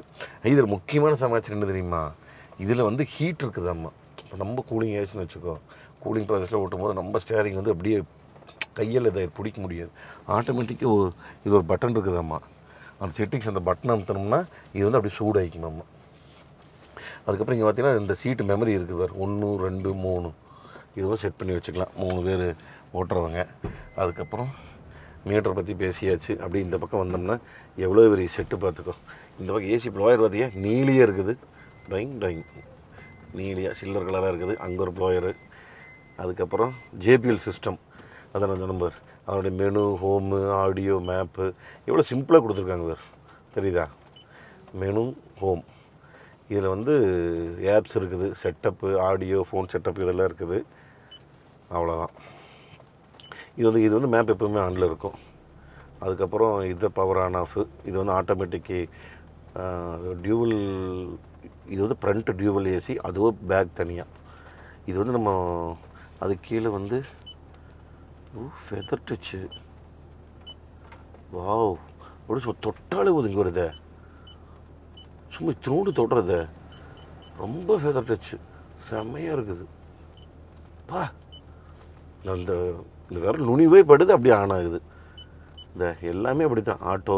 இதில் முக்கியமான சமாச்சாரம் என்ன தெரியுமா? இதில் வந்து ஹீட் இருக்குதாம்மா இப்போ நம்ம கூலிங் ஆயிடுச்சுன்னு வச்சுக்கோ. கூலிங் ப்ராசஸில் ஓட்டும் போது நம்ம ஸ்டேரிங் வந்து அப்படியே கையில் இதை பிடிக்க முடியாது. ஆட்டோமேட்டிக்காக இது ஒரு பட்டன் இருக்குதாம்மா அந்த செட்டிங்ஸ் அந்த பட்டன் அமுத்தினோம்னா இது வந்து அப்படியே சூடாகிக்குமாம்மா அதுக்கப்புறம் இங்கே பார்த்தீங்கன்னா இந்த சீட்டு மெமரி இருக்குது பாரு. ஒன்று ரெண்டு மூணு. இதுவும் செட் பண்ணி வச்சுக்கலாம். மூணு பேர் ஓட்டுறவங்க. அதுக்கப்புறம் மீட்டரை பற்றி பேசியாச்சு. அப்படி இந்த பக்கம் வந்தோம்னா எவ்வளோ பெரிய செட்டு பார்த்துக்கோ. இந்த பக்கம் ஏசி ப்ளோயர் பார்த்தியா நீலியே இருக்குது. டைங் டைங் நீலியாக சில்வர் கலராக இருக்குது. அங்கே ஒரு ப்ளோயரு அதுக்கப்புறம் ஜேபிஎல் சிஸ்டம் அதான் நான் சொன்ன பார். அதனுடைய மெனு ஹோமு ஆடியோ மேப்பு எவ்வளோ சிம்பிளாக கொடுத்துருக்காங்க பார். தெரியுதா? மெனு ஹோம் இதில் வந்து ஆப்ஸ் இருக்குது செட்டப்பு ஆடியோ ஃபோன் செட்டப் இதெல்லாம் இருக்குது. அவ்வளோதான் இது வந்து இது வந்து மேப் எப்பவுமே ஆனில் இருக்கும். அதுக்கப்புறம் இது பவர் ஆன் ஆஃப் இது வந்து ஆட்டோமேட்டிக்கு டியூவல் இது வந்து ஃப்ரண்ட் டியூவல் ஏசி அதுவும் பேக் தனியாக இது வந்து நம்ம அது கீழே வந்து ஃபெதர் டச்சு வாவ் அப்படி சும்மா தொட்டாலே ஒதுங்கி வருதே. சும்மா இத்தினோடு தொடுறத. ரொம்ப ஃபெதர் டச்சு செம்மையாக இருக்குது. பா. அந்த இந்த விரல் நுனிவே படுது அப்படியே ஆன் ஆகுது. இந்த எல்லாமே அப்படி தான் ஆட்டோ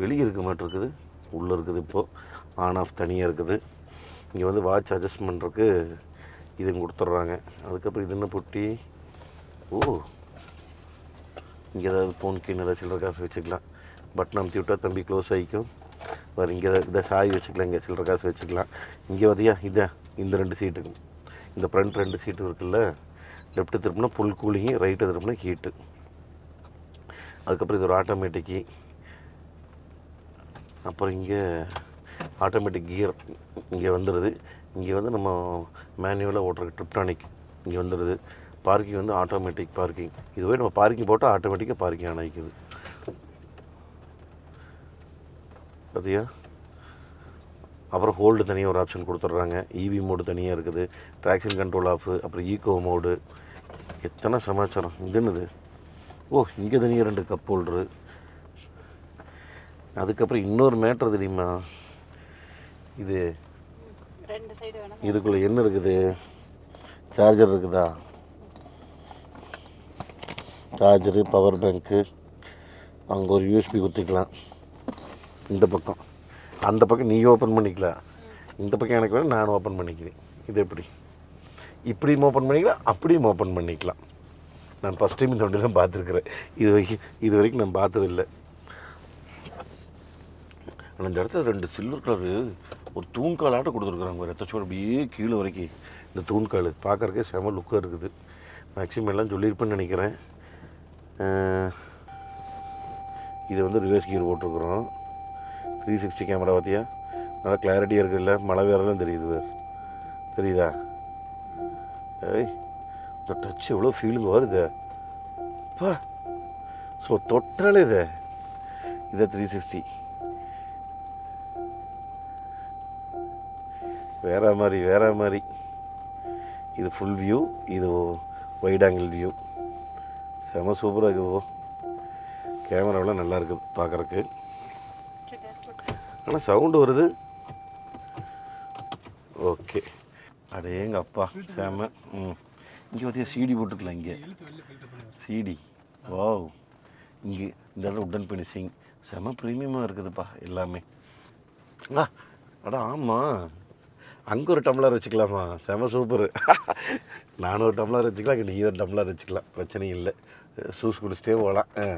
வெளியே இருக்க மாட்டிருக்குது உள்ளே இருக்குது இப்போது ஆன் ஆஃப் தனியாக இருக்குது. இங்கே வந்து வாட்ச் அட்ஜஸ்ட் பண்ணுறதுக்கு இது கொடுத்துட்றாங்க. அதுக்கப்புறம் இது என்ன பொட்டி? ஓ. இங்கே ஏதாவது ஃபோன் கீழே ஏதாச்சும் சில்லற காசு வச்சுக்கலாம். பட்டன் அமுத்தி விட்டால் தம்பி க்ளோஸ் ஆகிக்கும் பாரு இங்கே இதை சாய் வச்சுக்கலாம் இங்கே சில்லற காசு வச்சுக்கலாம். இங்கே பார்த்தியா இதை இந்த ரெண்டு சீட்டு இந்த ஃப்ரண்ட் ரெண்டு சீட்டு இருக்குல்ல லெஃப்ட்டு திருப்பினா ஃபுல் கூலிங்கு ரைட்டு திருப்பினா ஹீட்டு அதுக்கப்புறம் இது ஒரு ஆட்டோமேட்டிக்கு அப்புறம் இங்கே ஆட்டோமேட்டிக் கியர் இங்கே வந்துடுது இங்கே வந்து நம்ம மேனுவலாக ஓட்டுற ட்ரிப்டானிக் இங்கே வந்துடுது பார்க்கிங் வந்து ஆட்டோமேட்டிக் பார்க்கிங் இதுவே நம்ம பார்க்கிங் போட்டால் ஆட்டோமேட்டிக்காக பார்க்கிங் ஆன் ஆகிக்குது பார்த்தியா? அப்புறம் ஹோல்டு தனியாக ஒரு ஆப்ஷன் கொடுத்துட்றாங்க. இவி மோடு தனியாக இருக்குது. ட்ராக்ஷன் கண்ட்ரோல் ஆஃபு அப்புறம் ஈகோ மோடு எத்தனை சமாச்சாரம்? இது என்னது? ஓ இங்கே தனியாக ரெண்டு கப் ஹோல்டரு அதுக்கப்புறம் இன்னொரு மேட்ரு தெரியுமா? இது இதுக்குள்ளே என்ன இருக்குது? சார்ஜர் இருக்குதா? சார்ஜரு பவர் பேங்க்கு அங்கே ஒரு யூஎஸ்பி குத்திக்கலாம். இந்த பக்கம். அந்த பக்கம் நீ ஓப்பன் பண்ணிக்கலாம் இந்த பக்கம் எனக்கு வேணும் நான் ஓப்பன் பண்ணிக்கிறேன். இது எப்படி? இப்படியும் ஓப்பன் பண்ணிக்கலாம் அப்படியும் ஓப்பன் பண்ணிக்கலாம். நான் ஃபஸ்ட் டைம் இந்த வண்டி தான் பார்த்துருக்குறேன். இது வரைக்கும் இது வரைக்கும் நான் பார்த்ததில்லை. ஆனால் இந்த இடத்துல ரெண்டு சில்வர் கலரு ஒரு தூண்கால் ஆட்டம் கொடுத்துருக்குறாங்க. ஒரு ரத்தச்சோடு அப்படியே கீழே வரைக்கும் இந்த தூண்கால் பார்க்கறக்கே செம லுக்காக இருக்குது. மேக்ஸிமம் எல்லாம் சொல்லியிருப்பேன்னு நினைக்கிறேன். இதை இது வந்து ரிவர்ஸ் கீர் போட்டிருக்குறோம். த்ரீ சிக்ஸ்டி கேமரா பார்த்தியா நல்லா கிளாரிட்டியாக இருக்குதுல்ல மழை வேறதான் தெரியுது வேறு தெரியுதா? ஏய் இந்த டச் எவ்வளோ ஃபீலிங் வருது. பா ஸோ தொட்டாலே இது. இதை த்ரீ சிக்ஸ்டி வேற மாதிரி வேற மாதிரி. இது ஃபுல் வியூ இது வைட் ஆங்கிள் வியூ செம சூப்பராக இருக்குது கேமராவெலாம் நல்லா இருக்குது பார்க்குறக்கு ஆனால் சவுண்டு வருது. ஓகே. அடேங்க அப்பா செம. ம். இங்கே பார்த்தியா சிடி போட்டுக்கலாம் இங்கே. CD wow. இங்கே இந்த இடம் உடன் ஃபினிஷிங் செம ப்ரீமியமாக இருக்குதுப்பா எல்லாமே. ஆ அடா ஆமாம் அங்கே ஒரு டம்ளர் வச்சுக்கலாமா? செம சூப்பர் நானும் ஒரு டம்ளர் வச்சுக்கலாம் இங்கே நீ ஒரு டம்ளர் வச்சுக்கலாம். பிரச்சனை இல்லை. சூஸ் குடிச்சிட்டே போகலாம். ஆ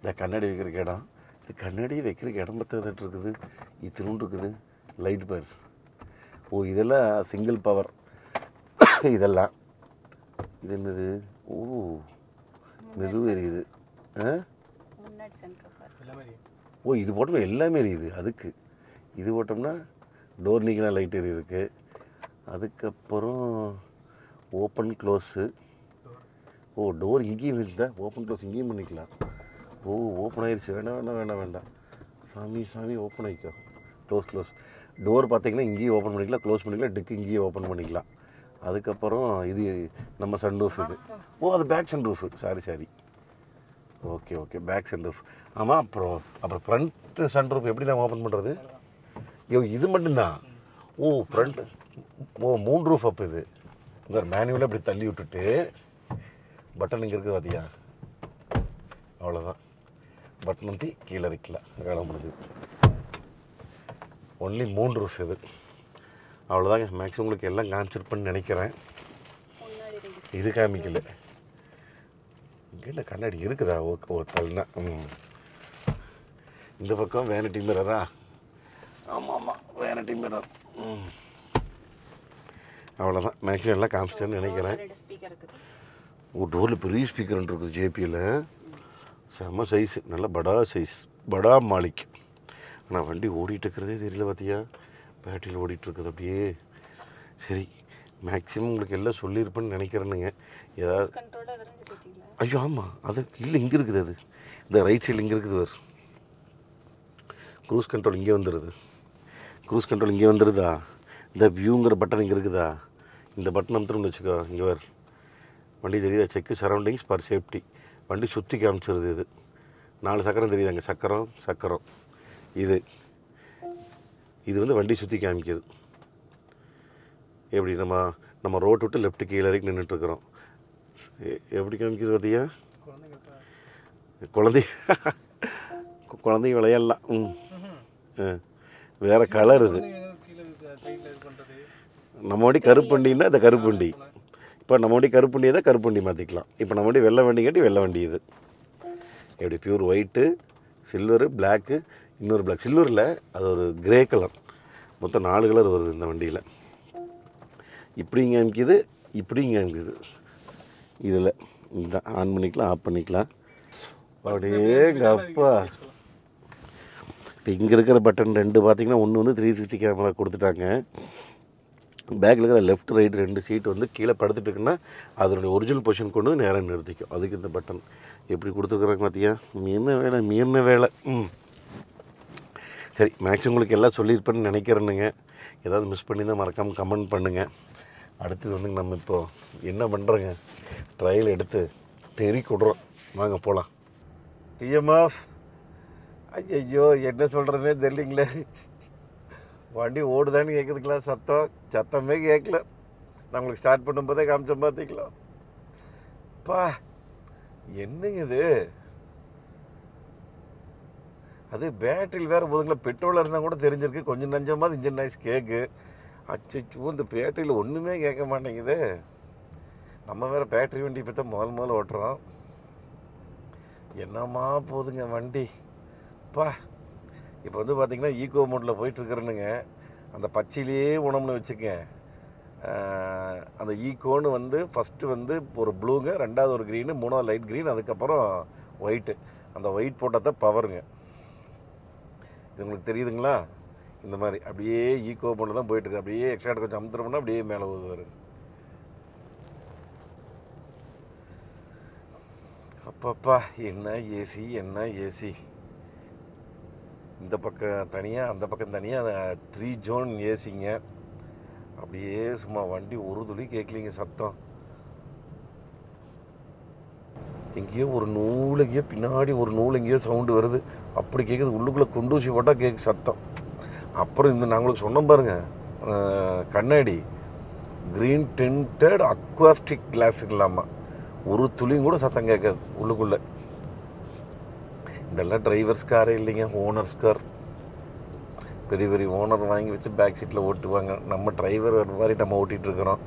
இந்த கண்ணாடி வைக்கிறக்கு இடம் இந்த கண்ணாடி வைக்கிறக்கு இடம் பத்து இருக்குது இத்தினூண்டு இருக்குது லைட் பார் ஓ இதெல்லாம் சிங்கிள் பவர் இதெல்லாம். இது என்னது? ஓ மெது எரியுது. ஆ? முன்னாடி சென்டர் பாரு. ஓ இது போட்டோம்னா எல்லாமே எரியுது. அதுக்கு. இது போட்டோம்னா டோர் நீக்கினா லைட் எரியுதுக்கு அதுக்கப்புறம் ஓப்பன் க்ளோஸு ஓ டோர் இங்கேயும் இருக்குதா ஓப்பன் க்ளோஸ் இங்கேயும் பண்ணிக்கலாம். ஓ ஓப்பன் ஆயிடுச்சு வேண்டாம் வேண்டாம் வேண்டாம் வேண்டாம். சாமி சாமி ஓப்பன் ஆகிக்கோ க்ளோஸ் க்ளோஸ் டோர் பார்த்தீங்கன்னா இங்கேயும் ஓப்பன் பண்ணிக்கலாம். க்ளோஸ் பண்ணிக்கலாம். டிக்கு இங்கேயும் ஓப்பன் பண்ணிக்கலாம். அதுக்கப்புறம் இது நம்ம சன் ரூஃப் இது ஓ அது back sun roof sorry sorry okay okay back sun roof ஆமாம் அப்புறம் அப்புறம் ஃப்ரண்ட் சன் ரூஃப் எப்படி நான் ஓப்பன் பண்ணுறது ஐயோ இது மட்டும்தான். ஓ ஃப்ரண்ட் ஓ மூணு ரூஃப் அப் இது. இந்த மேனுவலாக இப்படி தள்ளி விட்டுட்டு பட்டன் இங்கே இருக்குது பார்த்தியா அவ்வளோதான் பட்டன் வந்து கீழே வைக்கலாம் வேலை முடிஞ்சுது. ஒன்லி மூணு ரூஃப் இது. அவ்வளோதாங்க மேக்ஸிமம் உங்களுக்கு எல்லாம் காமிச்சிருப்பேன்னு நினைக்கிறேன். இது காமிக்கல. இங்கே கண்ணாடி இருக்குதா? ஓகே ஓ தள்ளினா. ம். இந்த பக்கம் வேனிட்டி மிரரா ஆமாம் ஆமாம் வேனிட்டி மிரர் ம். அவ்வளோதான் மேக்ஸிமம் எல்லாம் காமிச்சிட்டேன்னு நினைக்கிறேன். ஒரு டோரில் பெரிய ஸ்பீக்கர் இருக்குது ஜேபியில் செம்ம சைஸ் நல்ல படா சைஸ் படா மாலிக் ஆனால் வண்டி ஓடிட்டு இருக்கிறதே தெரியல பார்த்தியா பேட்டரியில் ஓடிட்டு இருக்குது அப்படியே. சரி மேக்ஸிமம் உங்களுக்கு எல்லாம் சொல்லியிருப்பேன்னு நினைக்கிறேனுங்க. ஏதாவது ஐயோ ஆமாம் அது இல்லை இங்கே இருக்குது அது. இந்த ரைட் சைடில் இங்கே இருக்குது வேறு க்ரூஸ் கண்ட்ரோல் இங்கே வந்துடுது க்ரூஸ் கண்ட்ரோல் இங்கே வந்துடுதா இந்த வியூங்கிற பட்டன் இங்கே இருக்குதா? இந்த பட்டன் அமுத்துறோம்னு வச்சுக்கோ இங்கே வேறு வண்டி தெரியுதா? செக்கு சரௌண்டிங்ஸ் பர் சேஃப்டி வண்டி சுற்றி காமிச்சிருது இது. நாலு சக்கரம் தெரியுது அங்கே சக்கரம் சக்கரம். இது. இது வந்து வண்டி சுற்றி காமிக்குது. எப்படி நம்ம நம்ம ரோட் விட்டு லெஃப்ட் கீழே வரைக்கும் நின்றுட்டுருக்குறோம் எப்படி காமிக்குது பார்த்தியா குழந்தை. குழந்தைங்க விளையாடலாம். ம். வேற கலர் இது. நம்ம வண்டி கருப்பண்டின்னா இந்த கருப்பண்டி இப்போ நம்ம வண்டி கருப்பண்டியை தான் கருப்பு வண்டி மாற்றிக்கலாம் இப்போ நம்ம வண்டி வெள்ளை வண்டி கட்டி வெள்ளை வண்டி இது. எப்படி பியூர் ஒயிட்டு சில்வரு பிளாக்கு இன்னொரு பிளாக் சில்வரில் அது ஒரு கிரே கலர் மொத்தம் நாலு கலர் வருது இந்த வண்டியில். இப்படிங்க காமிக்குது இப்படிங்க அமைக்குது இதில் இந்த ஆன் பண்ணிக்கலாம் ஆஃப் பண்ணிக்கலாம். அப்படியே அப்பா இப்போ இங்கே இருக்கிற பட்டன் ரெண்டு பார்த்திங்கன்னா ஒன்று வந்து த்ரீ சிக்ஸ்டி கேமரா கொடுத்துட்டாங்க. பேக்கில் இருக்கிற லெஃப்ட் ரைட் ரெண்டு சீட் வந்து கீழே படுத்துட்டு இருக்குன்னா அதனுடைய ஒரிஜினல் பொசிஷன் கொண்டு வந்து நேராக நிறுத்திக்கும் அதுக்கு இந்த பட்டன் எப்படி கொடுத்துருக்குறாங்க பார்த்தியா மீன வேலை? மீன வேலை? ம். சரி மேக்ஸிமம் உங்களுக்கு எல்லாம் சொல்லியிருப்பேன்னு நினைக்கிறேனுங்க. ஏதாவது மிஸ் பண்ணி தான் மறக்காமல் கமெண்ட் பண்ணுங்கள் அடுத்தது வந்து நம்ம இப்போ என்ன பண்ணுறோங்க ட்ரையல் எடுத்து தெறி கொடுறோம். வாங்க போகலாம் டிஎம்எஃப் ஐயோ என்ன சொல்கிறதுனே தெரியலிங்களே. வண்டி ஓடுதான்னு கேட்குதுங்களா சத்தம். சத்தமே கேட்கல நம்மளுக்கு ஸ்டார்ட் பண்ணும்போதே காமிச்சோம் பார்த்தீங்களா பா என்னங்க இது? அது பேட்டரியில் வேறு போதுங்களா பெட்ரோலாக இருந்தால் கூட தெரிஞ்சிருக்கு. கொஞ்சம் நஞ்சமாக இன்ஜின் நாய்ஸ் கேட்கு அச்சோ இந்த பேட்டரியில் ஒன்றுமே கேட்க மாட்டேங்குது. நம்ம வேறு பேட்டரி வண்டி இப்போ தான் முதல் முதல்ல ஓட்டுறோம். என்னம்மா போதுங்க வண்டி? பா இப்போ வந்து பார்த்தீங்கன்னா ஈகோ மோட்டில் போயிட்டுருக்குறேனுங்க. அந்த பச்சையிலேயே உணவுன்னு வச்சுக்க அந்த ஈகோன்னு வந்து ஃபஸ்ட்டு வந்து ஒரு ப்ளூங்க ரெண்டாவது ஒரு க்ரீனு மூணாவது லைட் க்ரீன் அதுக்கப்புறம் ஒயிட்டு அந்த ஒயிட் போட்டால் தான் பவருங்க இது உங்களுக்கு தெரியுதுங்களா? இந்த மாதிரி. அப்படியே ஈகோ மோட்டில் தான் போயிட்டுருக்கு. அப்படியே எக்ஸ்ட்ரா கொஞ்சம் அமுத்துறோம்னா அப்படியே மேலே ஊதுவார் அப்பப்பா என்ன ஏசி என்ன ஏசி இந்த பக்கம் தனியாக அந்த பக்கம் தனியாக த்ரீ ஜோன் ஏசிங்க. அப்படியே சும்மா வண்டி ஒரு துளி கேட்கலிங்க சத்தம். எங்கேயோ ஒரு நூல் பின்னாடி ஒரு நூல் எங்கேயோ சவுண்டு வருது. அப்படி கேட்குது உள்ளுக்குள்ளே குண்டு ஊசி போட்டால் கேட்கு சத்தம். அப்புறம் இந்த நாங்களுக்கு சொன்னோம் பாருங்கள் கண்ணாடி. க்ரீன் டென்டட் அக்வாஸ்டிக் கிளாஸுக்கு இல்லாமல் ஒரு துளியும் கூட சத்தம் கேட்காது உள்ளுக்குள்ளே. இதெல்லாம் டிரைவர்ஸ் காரே இல்லைங்க ஓனர்ஸ் கார் பெரிய பெரிய ஓனர் வாங்கி வச்சு பேக் சீட்டில் ஓட்டுவாங்க. நம்ம டிரைவர் மாதிரி நம்ம ஓட்டிகிட்டு இருக்கிறோம்.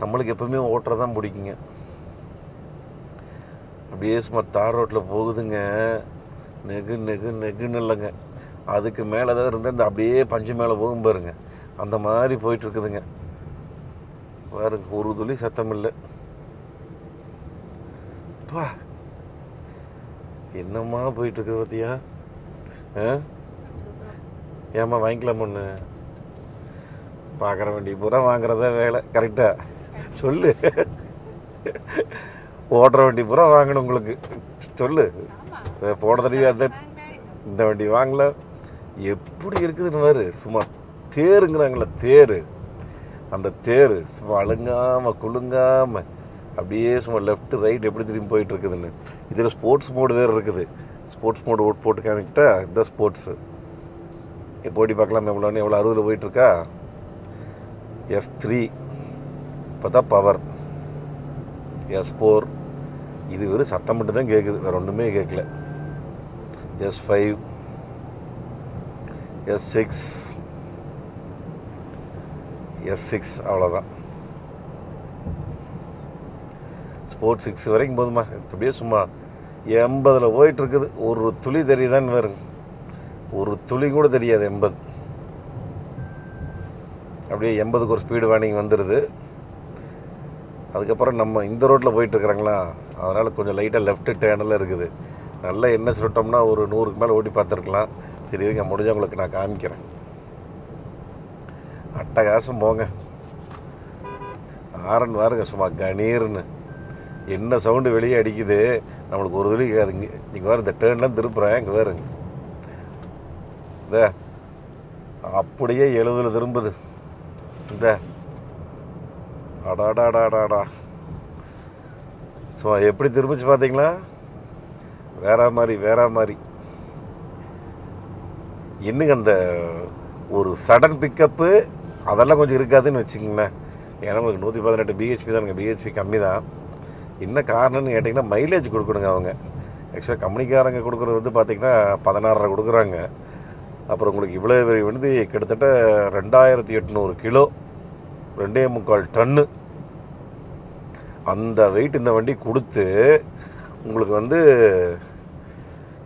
நம்மளுக்கு எப்பவுமே ஓட்டுறதான் பிடிக்குங்க. அப்படியே சும்மா தார் ரோட்டில் போகுதுங்க. நெகு நெகு நெகுன்னு இல்லைங்க. அதுக்கு மேலே தான் இருந்து இந்த அப்படியே பஞ்சு மேலே போகும் பாருங்க. அந்த மாதிரி போயிட்டுருக்குதுங்க பாருங்க ஒரு துளி சத்தம் இல்லை. பா என்னம்மா போயிட்டு இருக்குது பார்த்தியா ஆ? ஏம்மா வாங்கிக்கலாம் ஒன்று பார்க்குற வண்டி பூரா வாங்குறதா வேலை. கரெக்டாக சொல்லு. ஓடுற வண்டி பூரா வாங்கணும் உங்களுக்கு. சொல்லு. போன தடவை அந்த. இந்த வண்டி வாங்கல. எப்படி இருக்குதுன்னு பாரு. சும்மா தேருங்கிறாங்களே தேர். அந்த தேர் சும்மா அழுங்காமல் குலுங்காமல் அப்படியே சும்மா லெஃப்ட் ரைட் எப்படி திரும்பி போயிட்டு இருக்குதுன்னு இதில் ஸ்போர்ட்ஸ் மோடு வேறு இருக்குது. ஸ்போர்ட்ஸ் மோடு ஓட் போட்டு காமிக்கிட்டா இந்த ஸ்போர்ட்ஸு இப்போ ஓடி பார்க்கலாம் எவ்வளோ எவ்வளோ அறுபதில் போயிட்டுருக்கா? எஸ் த்ரீ இப்போ தான் பவர் எஸ் ஃபோர் இது வெறும் சத்தம் மட்டும் தான் கேட்குது வேறு ஒன்றுமே கேட்கல S five S six S six அவ்வளோதான் ஸ்போர்ட் சிக்ஸ் வரைக்கும் போதுமா அப்படியே சும்மா எண்பதில் போயிட்டுருக்குது. ஒரு துளி தெரியுதான்னு வருங்க ஒரு துளி கூட தெரியாது எண்பது. அப்படியே எண்பதுக்கு ஒரு ஸ்பீடு வார்னிங் வந்துடுது அதுக்கப்புறம் நம்ம இந்த ரோட்டில் போயிட்டுருக்குறாங்களா? அதனால் கொஞ்சம் லைட்டாக லெஃப்ட் டேர்னில் இருக்குது. நல்லா என்ன சொல்லிட்டோம்னா ஒரு நூறுக்கு மேலே ஓட்டி பார்த்துருக்கலாம். சரி இருங்க முடிஞ்சவங்களுக்கு நான் காமிக்கிறேன். அட்டகாசம் போங்க. ஆரன் பாருங்க சும்மா கணீர்னு. என்ன சவுண்டு வெளியே அடிக்குது? நம்மளுக்கு ஒரு துளி கேட்காதுங்க இங்கே வேறு இந்த டேர்ன்லாம் திருப்புறேன் இங்கே வேறுங்க இந்த அப்படியே எழுபதில் திரும்புது. இந்த அடாடாடாடாடா. ஸோ எப்படி திரும்பிச்சு பார்த்தீங்களா? வேற மாதிரி வேற மாதிரி. இன்னுங்க அந்த ஒரு சடன் பிக்கப்பு அதெல்லாம் கொஞ்சம் இருக்காதுன்னு வச்சுக்கோங்களேன். ஏன்னா உங்களுக்கு நூற்றி பதினெட்டு பிஹெச்பி தானுங்க. பிஹெச்பி கம்மி தான் என்ன காரணம்னு கேட்டிங்கன்னா மைலேஜ் கொடுக்கணுங்க அவங்க. ஆக்சுவலாக கம்பெனிக்காரங்க கொடுக்குறது வந்து பார்த்திங்கன்னா பதினாறரை கொடுக்குறாங்க. அப்புறம் உங்களுக்கு இவ்வளோ வந்து கிட்டத்தட்ட ரெண்டாயிரத்தி எட்நூறு கிலோ ரெண்டே முக்கால் டன்னு அந்த வெயிட் இந்த வண்டி கொடுத்து உங்களுக்கு வந்து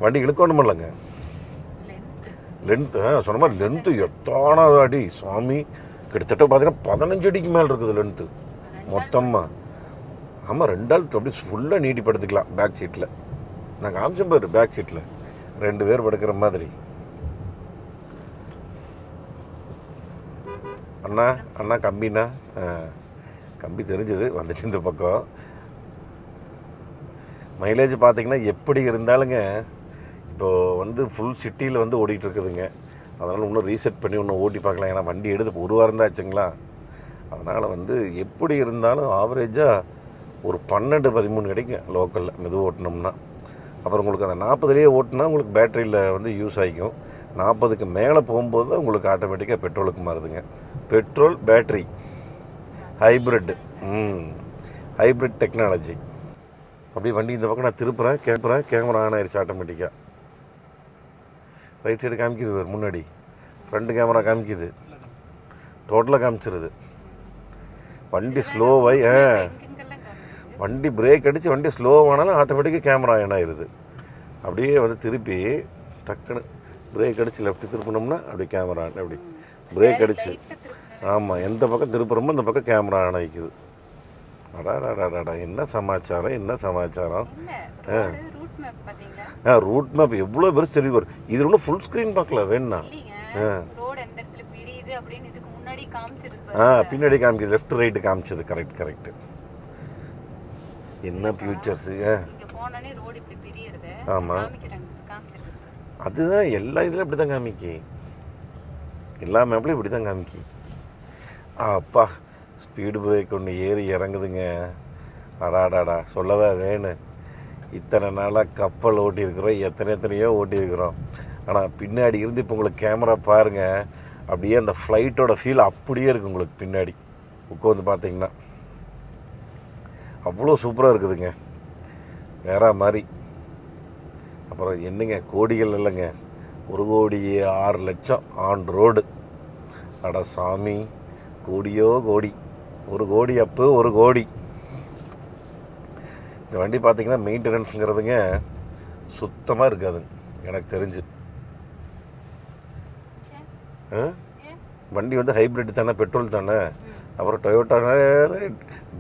வண்டி இழுக்கணும் இல்லைங்க? லென்த்து சொன்ன மாதிரி லென்த்து எத்தான அடி சுவாமி. கிட்டத்தட்ட பார்த்தீங்கன்னா பதினஞ்சு அடிக்கு மேலே இருக்குது லென்த்து மொத்தமாக ஆமாம் ரெண்டு ஆள் அப்படி ஃபுல்லாக நீட்டி படுத்துக்கலாம் பேக் சீட்டில் நான் காமிச்சேன் பாரு பேக் சீட்டில் ரெண்டு பேர் படுக்கிற மாதிரி. அண்ணா அண்ணா கம்பிண்ணா. கம்பி தெரிஞ்சது வந்துட்டு இந்த பக்கம். மைலேஜ் பார்த்தீங்கன்னா எப்படி இருந்தாலுங்க இப்போது வந்து ஃபுல் சிட்டியில் வந்து ஓடிட்டு இருக்குதுங்க அதனால் இன்னும் ரீசெட் பண்ணி இன்னும் ஓட்டி பார்க்கலாம். ஏன்னா வண்டி எடுத்து ஒரு வாரம் தான் ஆச்சுங்களா? அதனால் வந்து எப்படி இருந்தாலும் ஆவரேஜாக ஒரு பன்னெண்டு பதிமூணு கிடைக்கும் லோக்கலில் மெது ஓட்டினோம்னா. அப்புறம் உங்களுக்கு அந்த நாற்பதுலேயே ஓட்டினா உங்களுக்கு பேட்டரியில் வந்து யூஸ் ஆகிக்கும். நாற்பதுக்கு மேலே போகும்போது தான் உங்களுக்கு ஆட்டோமேட்டிக்காக பெட்ரோலுக்கு மாறுதுங்க. பெட்ரோல் பேட்டரி ஹைப்ரிட் ம். ஹைப்ரிட் டெக்னாலஜி அப்படியே வண்டி இந்த பக்கம் நான் திருப்புறேன் கேட்குறேன் கேமரா ஆன் ஆயிடுச்சு ஆட்டோமேட்டிக்காக ரைட் சைடு காமிக்குது முன்னாடி. ஃப்ரண்ட் கேமரா காமிக்குது. டோட்டலாக காமிச்சிருது. வண்டி ஸ்லோவாகி ஆ. வண்டி பிரேக் அடித்து வண்டி ஸ்லோவானாலும் ஆட்டோமேட்டிக்காக கேமரா ஆன் ஆயிடுது அப்படியே வந்து திருப்பி டக்குன்னு பிரேக் அடித்து லெஃப்ட் திருப்பினோம்னா அப்படியே கேமரா ஆன் அப்படி. பிரேக் திருப்பினேன். ஆமாம் எந்த பக்கம் திருப்புறமோ அந்த பக்கம் கேமரா ஆன் ஆகிக்குது அடாடாடாடாடா என்ன சமாச்சாரம் என்ன சமாச்சாரம்? ஆ. ரூட் மேப் எவ்வளோ பெருசு தெரியுது பாரு. இது ஒன்றும் ஃபுல் ஸ்க்ரீன் பார்க்கல வேணா இல்லைங்க. ரோடு எந்த இடத்துல பிரியுது அப்படின்னு இதுக்கு முன்னாடி காமிச்சிருக்கு ஆ. பின்னாடி காமிக்குது லெஃப்ட் ரைட்டு காமிச்சது. கரெக்ட் கரெக்ட் என்ன ஃபியூச்சர்ஸு ஆ இங்க போனோடனே ரோடு இப்படி பிரியுறது ஆமா. காமிக்கிறாங்க காமிச்சிருக்கு அதுதான் எல்லா இதில் இப்படி தான் காமிக்கி. எல்லா மேப்லையும் இப்படி தான் காமிக்கி. அப்பா ஸ்பீடு பிரேக் ஒன்று ஏறி இறங்குதுங்க. அடாடாடா சொல்லவே வேணும் இத்தனை நாளாக கப்பல் ஓட்டியிருக்கிறோம் எத்தனை எத்தனையோ ஓட்டியிருக்கிறோம். ஆனால் பின்னாடி இருந்து இப்போ உங்களுக்கு கேமரா பாருங்கள் அப்படியே அந்த ஃப்ளைட்டோட ஃபீல் அப்படியே இருக்குது உங்களுக்கு பின்னாடி. உட்காந்து பார்த்தீங்கன்னா. அவ்வளோ சூப்பராக இருக்குதுங்க. வேற மாதிரி. அப்புறம் என்னங்க கோடிகள் இல்லைங்க. ஒரு கோடி ஆறு லட்சம் ஆன் ரோடு அட சாமி கோடியோ கோடி. ஒரு கோடி அப்பு ஒரு கோடி. இந்த வண்டி பார்த்தீங்கன்னா மெயின்டெனன்ஸுங்கிறதுங்க சுத்தமாக இருக்காது. எனக்கு தெரிஞ்சு. ஆ? வண்டி வந்து ஹைப்ரிட் தானே பெட்ரோல் தானே. அப்புறம் டொயோட்டானாலே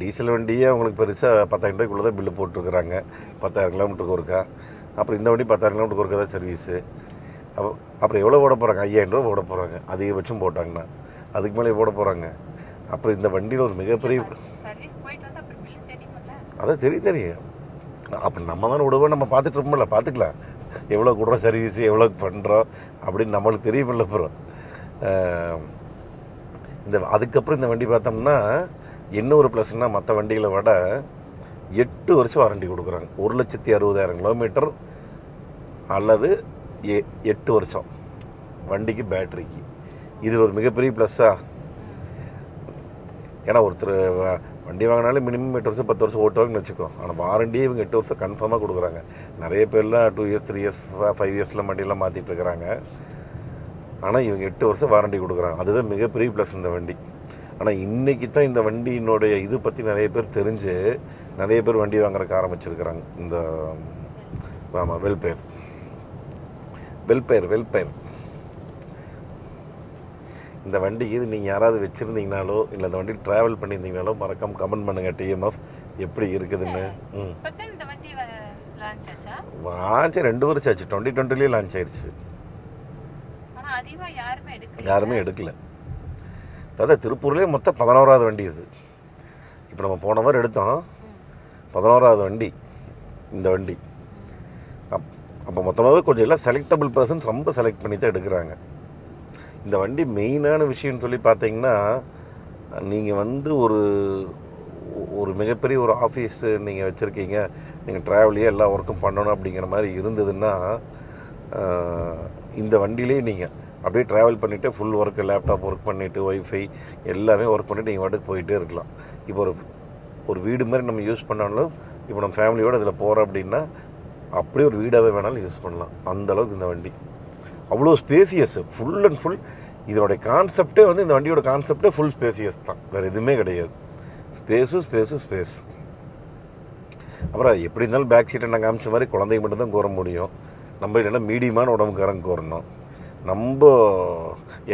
டீசல் வண்டியே அவங்களுக்கு பெருசாக பத்தாயிரம் ரூபாய்க்குள்ளே தான் பில்லு போட்டிருக்கிறாங்க. பத்தாயிரம் கிலோமீட்டருக்கு ஒருக்கா. அப்புறம் இந்த வண்டி பத்தாயிரம் கிலோமீட்டருக்கு ஒருக்கா தான் சர்வீஸு அப்போ அப்புறம் எவ்வளோ ஓட போகிறாங்க ஐயாயிரம் ரூபா ஓட போகிறாங்க அதிகபட்சம் போட்டாங்கன்னா. அதுக்கு மேலே போட போகிறாங்க அப்புறம் இந்த வண்டியில் ஒரு மிகப்பெரிய அதான் தெரியும் தெரியும். அப்போ நம்ம தானே விடுவோம் நம்ம பார்த்துட்டு இருப்போம்ல பார்த்துக்கலாம். எவ்வளோ கொடுறோம் சர்வீஸ் எவ்வளோ பண்ணுறோம் அப்படின்னு நம்மளுக்கு தெரியுமில்ல அப்புறம் இந்த அதுக்கப்புறம் இந்த வண்டி பார்த்தோம்னா என்ன ஒரு ப்ளஸ்னால் மற்ற வண்டிகளை விட எட்டு வருஷம் வாரண்டி கொடுக்குறாங்க. ஒரு லட்சத்தி அறுபதாயிரம் கிலோமீட்டர் அல்லது எ எட்டு வருஷம் வண்டிக்கு பேட்டரிக்கு இது ஒரு மிகப்பெரிய ப்ளஸ்ஸா ஏன்னா ஒருத்தர் வண்டி வாங்கினாலே மினிமம் எட்டு வருஷம் பத்து வருஷம் ஓட்டுவாங்கன்னு வச்சுக்கோ. ஆனால் வாரண்டியே இவங்க எட்டு வருஷம் கன்ஃபார்மாக கொடுக்குறாங்க. நிறைய பேர்லாம் two years three years five இயர்ஸில் வண்டியெல்லாம் மாற்றிட்டு இருக்கிறாங்க. ஆனால் இவங்க எட்டு வருஷம் வாரண்டி கொடுக்குறாங்க. அதுதான் மிகப்பெரிய ப்ளஸ் இந்த வண்டி. ஆனால் இன்னைக்கு தான் இந்த வண்டியினுடைய இது பற்றி நிறைய பேர் தெரிஞ்சு நிறைய பேர் வண்டி வாங்குறதுக்கு ஆரம்பிச்சிருக்கிறாங்க. இந்த ஆமாம் வெல்பேர் வெல்பேர் வெல்பேர் இந்த வண்டிக்கு இது நீங்கள் யாராவது வச்சுருந்தீங்கனாலோ இல்லை இந்த வண்டி ட்ராவல் பண்ணியிருந்தீங்கனாலோ மறக்காம கமெண்ட் பண்ணுங்கள் டிஎம்எஃப் எப்படி இருக்குதுன்னு. ம். வண்டி லான்ச் ரெண்டு வருஷம் ஆச்சு. டுவெண்ட்டி டுவெண்ட்டிலேயே லான்ச் ஆயிடுச்சு யாருமே எடுக்கல. யாருமே எடுக்கல. அதாவது திருப்பூர்லேயே மொத்தம் பதினோராவது வண்டி இது. இப்போ நம்ம போன மாதிரி எடுத்தோம். பதினோராவது வண்டி இந்த வண்டி. அப் அப்போ மொத்தமாகவே கொஞ்சம் எல்லாம் செலக்டபிள் பர்சன்ஸ் ரொம்ப செலக்ட் பண்ணி தான் எடுக்கிறாங்க. இந்த வண்டி மெயினான விஷயம்னு சொல்லி பார்த்தீங்கன்னா நீங்கள் வந்து ஒரு ஒரு மிகப்பெரிய ஒரு ஆஃபீஸ் நீங்கள் வச்சுருக்கீங்க. நீங்கள் ட்ராவலையே எல்லா ஒர்க்கும் பண்ணணும் அப்படிங்கிற மாதிரி இருந்ததுன்னா இந்த வண்டியிலே நீங்கள் அப்படியே ட்ராவல் பண்ணிவிட்டு ஃபுல் ஒர்க்கு லேப்டாப் ஒர்க் பண்ணிவிட்டு ஒய்ஃபை எல்லாமே ஒர்க் பண்ணிவிட்டு நீங்கள் வாட்டுக்கு போயிட்டே இருக்கலாம். இப்போ ஒரு ஒரு வீடு மாதிரி நம்ம யூஸ் பண்ணாலும் இப்போ நம்ம ஃபேமிலியோடு இதில் போகிறோம் அப்படின்னா அப்படியே ஒரு வீடாகவே வேணாலும் யூஸ் பண்ணலாம். அந்த அளவுக்கு இந்த வண்டி. அவ்வளோ ஸ்பேசியஸ் ஃபுல் அண்ட் ஃபுல் இதனுடைய கான்செப்டே வந்து இந்த வண்டியோட கான்செப்டே ஃபுல் ஸ்பேசியஸ் தான். வேறு எதுவுமே கிடையாது. ஸ்பேஸு ஸ்பேஸு ஸ்பேஸ் அப்புறம் எப்படி இருந்தாலும் பேக் சீட்டை நான் காமிச்ச மாதிரி குழந்தைங்க மட்டும்தான் கோர முடியும். நம்ம இல்லைன்னா மீடியமான உடம்புக்காரங்க கோரணும். நம்ம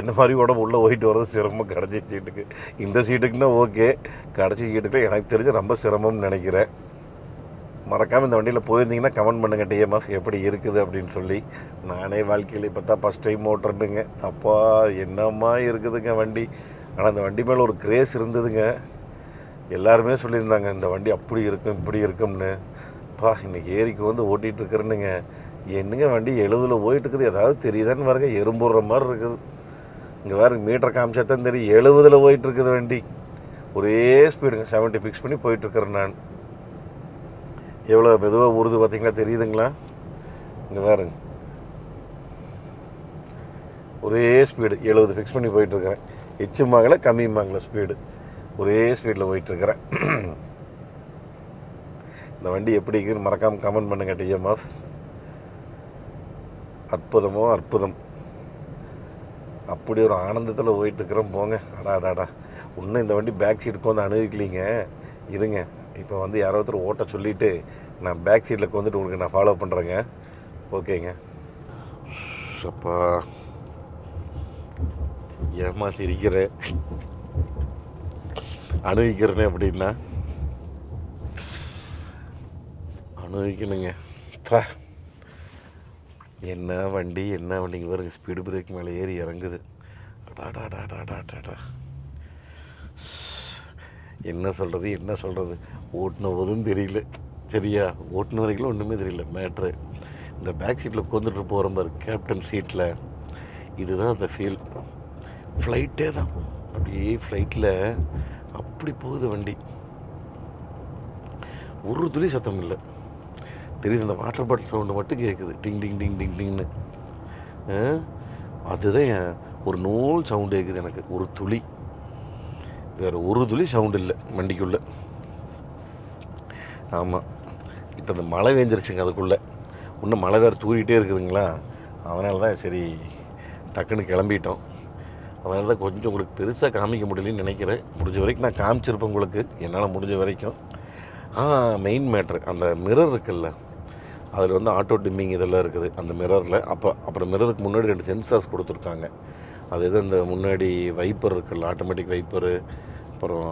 என்ன மாதிரி உடம்பு உள்ளே போயிட்டு வர்றது சிரமம் கடைசி சீட்டுக்கு. இந்த சீட்டுக்குன்னா ஓகே. கடைசி சீட்டுக்கு எனக்கு தெரிஞ்சு ரொம்ப சிரமம்னு நினைக்கிறேன். மறக்காமல் இந்த வண்டியில் போயிருந்தீங்கன்னா கமெண்ட் பண்ணுங்கள் டிஎம்எஸ் எப்படி இருக்குது அப்படின்னு சொல்லி. நானே வாழ்க்கையில் இப்போ தான் ஃபஸ்ட் டைம் ஓட்டுறேனுங்க. அப்பா என்னம்மா இருக்குதுங்க வண்டி. ஆனால் அந்த வண்டி மேலே ஒரு கிரேஸ் இருந்ததுங்க. எல்லாருமே சொல்லியிருந்தாங்க இந்த வண்டி அப்படி இருக்கும் இப்படி இருக்கும்னு. பா இன்றைக்கி ஏரிக்கு வந்து ஓட்டிகிட்டு இருக்கிறேனுங்க. என்னங்க வண்டி எழுபதில் போயிட்டுருக்குது? ஏதாவது தெரியுதான்னு பாருங்க எறும்புடுற மாதிரி இருக்குது. இங்கே வேறு மீட்டர் காமிச்சாதான் தெரியும். எழுபதில் போயிட்டுருக்குது வண்டி. ஒரே ஸ்பீடுங்க செவன்ட்டி ஃபிக்ஸ் பண்ணி போயிட்டுருக்குறேன் நான். எவ்வளோ மெதுவாக ஊறுது பார்த்தீங்களா தெரியுதுங்களா? இங்கே பாருங்க. ஒரே ஸ்பீடு எழுபது ஃபிக்ஸ் பண்ணி போயிட்டுருக்குறேன். எச்சுமாங்கல கம்மியுமாங்கல ஸ்பீடு. ஒரே ஸ்பீடில் போயிட்டுருக்குறேன். இந்த வண்டி எப்படி இருக்குதுன்னு மறக்காமல் கமெண்ட் பண்ணுங்க டிஎம்எஸ் அற்புதமோ அற்புதம். அப்படி ஒரு ஆனந்தத்தில் போயிட்டுருக்குறோம். போங்க. அடா அடாடா இன்னும் இந்த வண்டி பேக் சீட் உட்காந்து அனுபவிக்கலீங்க இருங்க. இப்போ வந்து யாரோ ஒருத்தர் ஓட்ட சொல்லிவிட்டு நான் பேக் சீட்டில் வந்துட்டு உங்களுக்கு நான் ஃபாலோ பண்ணுறேங்க ஓகேங்க. அப்பா ஏமா சிரிக்கிற? அனுபவிக்கிறேனே அப்படின்னா. அனுபவிக்கணுங்க என்ன வண்டி என்ன வண்டிங்க பாருங்க ஸ்பீடு பிரேக் மேலே ஏறி இறங்குது. அடாடாடாடாடாடா என்ன சொல்கிறது என்ன சொல்கிறது ஓட்டின போதும் தெரியல. சரியா? ஓட்டின வரைக்கும் ஒன்றுமே தெரியல. மேட்ரு இந்த பேக் சீட்டில் உட்காந்துட்டு போகிற மாதிரி கேப்டன் சீட்டில் இதுதான் அந்த ஃபீல் ஃப்ளைட்டே தான். அப்படியே ஃப்ளைட்டில் அப்படி போகுது வண்டி. ஒரு துளி சத்தம் இல்லை. தெரியுது அந்த வாட்டர் பாட்டில் சவுண்டு மட்டும் கேட்குது டிங் டிங் டிங் டிங் டிங்னு அதுதான் ஒரு நூல் சவுண்டு கேட்குது எனக்கு. ஒரு துளி. வேறு ஒரு துளி சவுண்டு இல்லை வண்டிக்குள்ளே ஆமாம் இப்போ இந்த மழை வேஞ்சிருச்சுங்க அதுக்குள்ளே. இன்னும் மழை வேறு தூரிகிட்டே இருக்குதுங்களா? அதனால தான் சரி டக்குன்னு கிளம்பிட்டோம். அதனால தான் கொஞ்சம் உங்களுக்கு பெருசாக காமிக்க முடியலன்னு நினைக்கிறேன். முடிஞ்ச வரைக்கும் நான் காமிச்சிருப்பேன் உங்களுக்கு. என்னால் முடிஞ்ச வரைக்கும். ஆ மெயின் மேட்ரு அந்த மிரர் இருக்குல்ல. அதில் வந்து ஆட்டோ டிம்மிங் இதெல்லாம் இருக்குது. அந்த மிரரில் அப்போ அப்புறம் மிரருக்கு முன்னாடி ரெண்டு சென்சார்ஸ் கொடுத்துருக்காங்க. அது எது? இந்த முன்னாடி வைப்பர் இருக்குல்ல ஆட்டோமேட்டிக் வைப்பரு அப்புறம்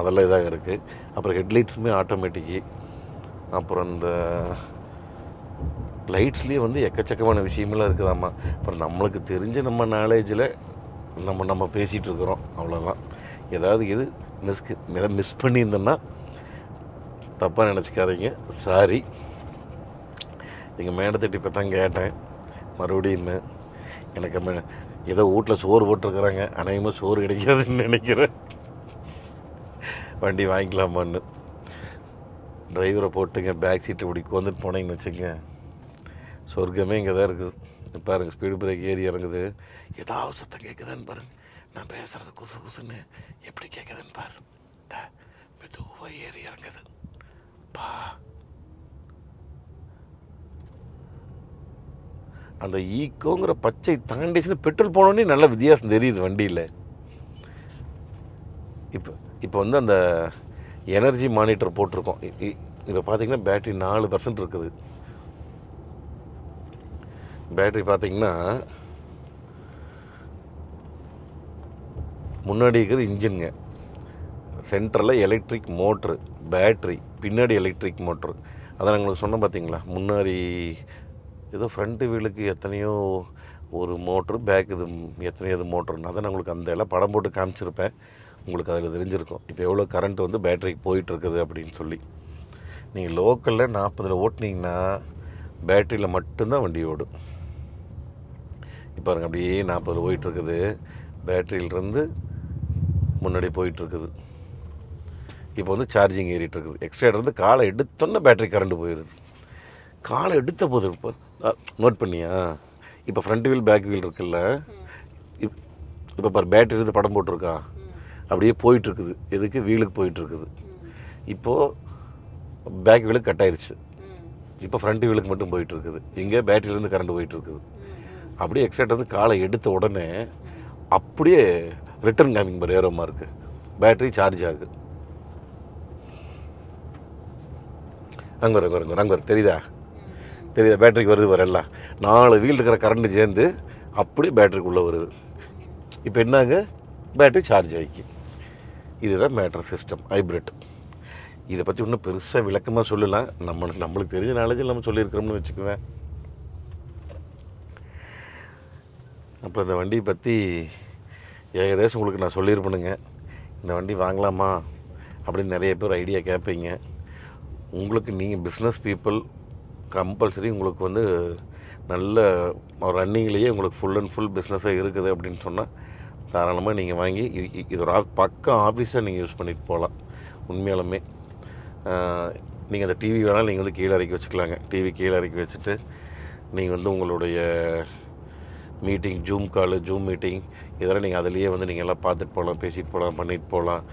அதெல்லாம் இதாக இருக்குது அப்புறம் ஹெட்லைட்ஸுமே ஆட்டோமேட்டிக்கு அப்புறம் இந்த லைட்ஸ்லேயே வந்து எக்கச்சக்கமான விஷயமெல்லாம் இருக்குதாம்மா. அப்புறம் நம்மளுக்கு தெரிஞ்ச நம்ம நாலேஜில் நம்ம நம்ம பேசிகிட்டு இருக்கிறோம். அவ்வளோதான் ஏதாவது இது மிஸ்க்கு மிஸ் பண்ணியிருந்தோன்னா தப்பாக நினச்சிக்காதீங்க. சாரி எங்கள் மேடத்திட்ட இப்போ தான் கேட்டேன். மறுபடியும் எனக்கு மே ஏதோ வீட்டில் சோறு போட்டிருக்கிறாங்க. அநேகமாக சோறு கிடைக்காதுன்னு நினைக்கிறேன். வண்டி வாங்கிக்கலாமான்னு. டிரைவரை போட்டுங்க பேக் சீட்டு இப்படி உட்காந்துட்டு போனீங்கன்னு வச்சுங்க சொர்க்கமே இங்கே தான் இருக்குது பாருங்கள் பாருங்க ஸ்பீடு பிரேக் ஏறி இறங்குது. ஏதாவது சத்தம் கேட்குதான்னு பாருங்கள் நான் பேசுகிறது குசு குசுன்னு எப்படி கேட்குதுன்னு பாரு. மெதுவாக ஏறி இறங்குது. பா. அந்த ஈக்கோங்கிற பச்சை தாண்டிச்சுன்னு பெட்ரோல் போனோடனே நல்ல வித்தியாசம் தெரியுது வண்டியில். இப்போ இப்போ வந்து அந்த எனர்ஜி மானிட்டர் போட்டிருக்கோம். இப்போ பார்த்தீங்கன்னா பேட்ரி நாலு பர்சன்ட் இருக்குது. பேட்டரி பார்த்தீங்கன்னா முன்னாடி இருக்கிறது இன்ஜின்ங்க. சென்டரில் எலக்ட்ரிக் மோட்ரு பேட்ரி பின்னாடி எலக்ட்ரிக் மோட்ரு. அதான் உங்களுக்கு சொன்னேன் பார்த்தீங்களா முன்னாடி ஏதோ ஃப்ரண்ட்டு வீலுக்கு எத்தனையோ ஒரு மோட்ரு பேக் இது எத்தனையோ இது மோட்ருன்னு அதான் நான் உங்களுக்கு அந்த எல்லாம் படம் போட்டு காமிச்சிருப்பேன். உங்களுக்கு அதில் தெரிஞ்சிருக்கும். இப்போ எவ்வளோ கரண்ட் வந்து பேட்டரிக்கு போயிட்டுருக்குது அப்படின்னு சொல்லி. நீங்கள் லோக்கலில் நாற்பதில் ஓட்டுனீங்கன்னா பேட்டரியில் மட்டும்தான் வண்டி ஓடும். இப்போ பாருங்க அப்படியே நாற்பதில் போயிட்டுருக்குது. பேட்டரியிலிருந்து முன்னாடி போயிட்டுருக்குது. இப்போ வந்து சார்ஜிங் ஏறிட்டுருக்குது. எக்ஸ்ட்ரா இருந்து காலை எடுத்தோன்னே பேட்டரி கரண்ட் போயிடுது காலை எடுத்த போது இப்போ நோட் பண்ணியா? இப்போ ஃப்ரண்ட் வீல் பேக் வீல் இருக்குல்ல? இப் இப்போ பாரு பேட்டரி இருந்து படம் போட்டிருக்கா? அப்படியே போயிட்டுருக்குது. எதுக்கு? வீலுக்கு போயிட்டுருக்குது. இப்போது பேக் வீலுக்கு கட் ஆயிருச்சு. இப்போ ஃப்ரண்ட் வீலுக்கு மட்டும் போயிட்டு இருக்குது இங்கே பேட்டரியிலேருந்து கரண்ட் போயிட்டு இருக்குது அப்படியே எக்ஸ்ட்ரேட் வந்து காலை எடுத்த உடனே அப்படியே ரிட்டர்ன் காமிங் பாரு ஏரோமா இருக்கு. பேட்டரி சார்ஜ் ஆகுது. அங்கே வரும் அங்கே வரும் அங்கே வரும் தெரியுதா? தெரியுது? பேட்டரிக்கு வருது வர எல்லாம். நாலு வீல் இருக்கிற கரண்ட் சேர்ந்து அப்படி பேட்டரிக்குள்ளே வருது. இப்போ என்னங்க? பேட்டரி சார்ஜ் ஆகிக்கு இதுதான் மேட்ரு சிஸ்டம் ஹைப்ரிட் இதை பற்றி இன்னும் பெருசாக விளக்கமாக சொல்லலாம். நம்மளுக்கு நம்மளுக்கு தெரிஞ்ச நாலேஜ் நம்ம சொல்லியிருக்கிறோம்னு வச்சுக்குவேன். அப்புறம் இந்த வண்டியை பற்றி ஏகதேசம் உங்களுக்கு நான் சொல்லியிருப்பேனுங்க. இந்த வண்டி வாங்கலாமா? அப்படின்னு நிறைய பேர் ஐடியா கேட்பீங்க. உங்களுக்கு நீங்கள் பிஸ்னஸ் பீப்புள் கம்பல்சரி உங்களுக்கு வந்து நல்ல ரன்னிங்லேயே உங்களுக்கு ஃபுல் அண்ட் ஃபுல் பிஸ்னஸாக இருக்குது அப்படின்னு சொன்னால் தாராளமாக நீங்கள் வாங்கி இது இது- ஒரு பக்கம் ஆஃபீஸை நீங்கள் யூஸ் பண்ணிட்டு போகலாம் உண்மையாலுமே நீங்கள் அந்த டிவி வேணால் நீங்கள் வந்து கீழே இறக்கி வச்சுக்கலாங்க. டிவி கீழே இறக்கி வச்சுட்டு நீங்கள் வந்து உங்களுடைய meeting Zoom call Zoom meeting இதெல்லாம் நீங்கள் அதிலேயே வந்து நீங்கள் எல்லாம் பார்த்துட்டு போகலாம் பேசிட்டு போகலாம் பண்ணிட்டு போகலாம்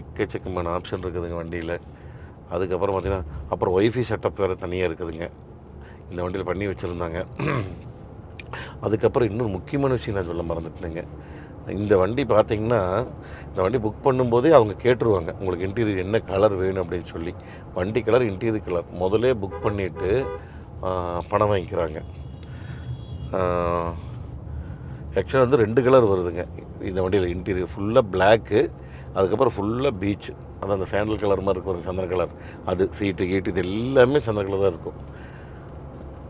எக்கச்சக்கமான ஆப்ஷன் இருக்குதுங்க வண்டியில். அதுக்கப்புறம் பார்த்திங்கன்னா அப்புறம் ஒய்ஃபை செட்டப் வேறு தனியாக இருக்குதுங்க. இந்த வண்டியில் பண்ணி வச்சுருந்தாங்க. அதுக்கப்புறம் இன்னொரு முக்கியமான விஷயம் நான் சொல்ல மறந்துட்டேங்க இந்த வண்டி பார்த்தீங்கன்னா இந்த வண்டி புக் பண்ணும்போதே அவங்க கேட்டுருவாங்க. உங்களுக்கு இன்டீரியர் என்ன கலர் வேணும்? அப்படின்னு சொல்லி. வண்டி கலர் இன்டீரியர் கலர் முதலே புக் பண்ணிவிட்டு பணம் வாங்கிக்கிறாங்க. ஆக்சுவலாக வந்து ரெண்டு கலர் வருதுங்க. இந்த வண்டியில் இன்டீரியர் ஃபுல்லாக பிளாக்கு அதுக்கப்புறம் ஃபுல்லாக பீச் அது அந்த சேண்டல் கலர் மாதிரி இருக்கும் ஒரு சந்திர கலர் அது சீட்டு கீட்டு இது எல்லாமே சந்திர கலர் தான் இருக்கும்.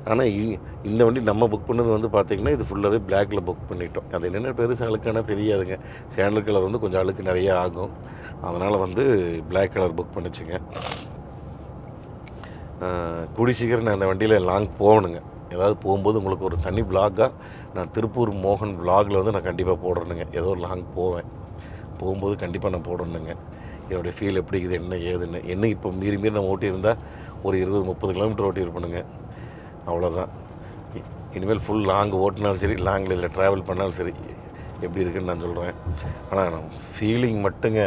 ஆனால் இந்த வண்டி நம்ம புக் பண்ணது வந்து பார்த்திங்கன்னா இது ஃபுல்லாகவே பிளாக்ல புக் பண்ணிட்டோம். அது என்னென்ன பெருசு அழுக்கானா தெரியாதுங்க. சேண்டல் கலர் வந்து கொஞ்சம் அழுக்கு நிறைய ஆகும். அதனால் வந்து பிளாக் கலர் புக் பண்ணிச்சுங்க. ஆஹ் கூடி சீக்கிரம் நான் அந்த வண்டியில் லாங் போகணுங்க. ஏதாவது போகும்போது உங்களுக்கு ஒரு தனி vlog-ஆ நான் திருப்பூர் மோகன் vlog-ல வந்து நான் கண்டிப்பாக போடணுங்க ஏதோ ஒரு லாங் போவேன். போகும்போது கண்டிப்பாக நான் போடணுங்க. என்னுடைய ஃபீல் எப்படி இருக்குது என்ன ஏதுன்னு என்ன இப்போ மீறி மீறி நம்ம ஓட்டியிருந்தால் ஒரு இருபது முப்பது கிலோமீட்டர் ஓட்டியிருப்பேனுங்க அவ்வளோதான் இனிமேல் ஃபுல் லாங் ஓட்டினாலும் சரி லாங்கில் இல்லை ட்ராவல் பண்ணாலும் சரி எப்படி இருக்குன்னு நான் சொல்கிறேன் ஆனால் ஃபீலிங் மட்டுங்க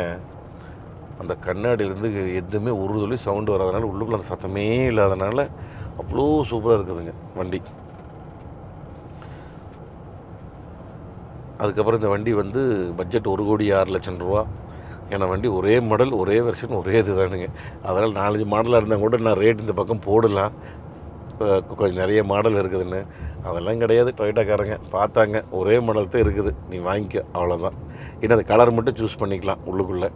அந்த கண்ணாடியிலேருந்து எதுவுமே ஒரு சவுண்டு வராதனால உள்ளுக்குள்ள அந்த சத்தமே இல்லாதனால அவ்வளோ சூப்பராக இருக்குதுங்க வண்டி. அதுக்கப்புறம் இந்த வண்டி வந்து பட்ஜெட் ஒரு கோடி ஆறு லட்சம் ரூபா. ஏன்னா வண்டி ஒரே மாடல் ஒரே வெர்ஷன் ஒரே இது தானுங்க அதனால் நாலஞ்சு மாடலாக இருந்தால் கூட நான் ரேட் இந்த பக்கம் போடலாம். கொஞ்சம் நிறைய மாடல் இருக்குதுன்னு. அதெல்லாம் கிடையாது டொயோட்டாக்காரங்க பார்த்தாங்க ஒரே மாடல் தான் இருக்குது. நீ வாங்கிக்க அவ்வளோதான் ஏன்னா அந்த கலர் மட்டும் சூஸ் பண்ணிக்கலாம் உள்ளுக்குள்ளே.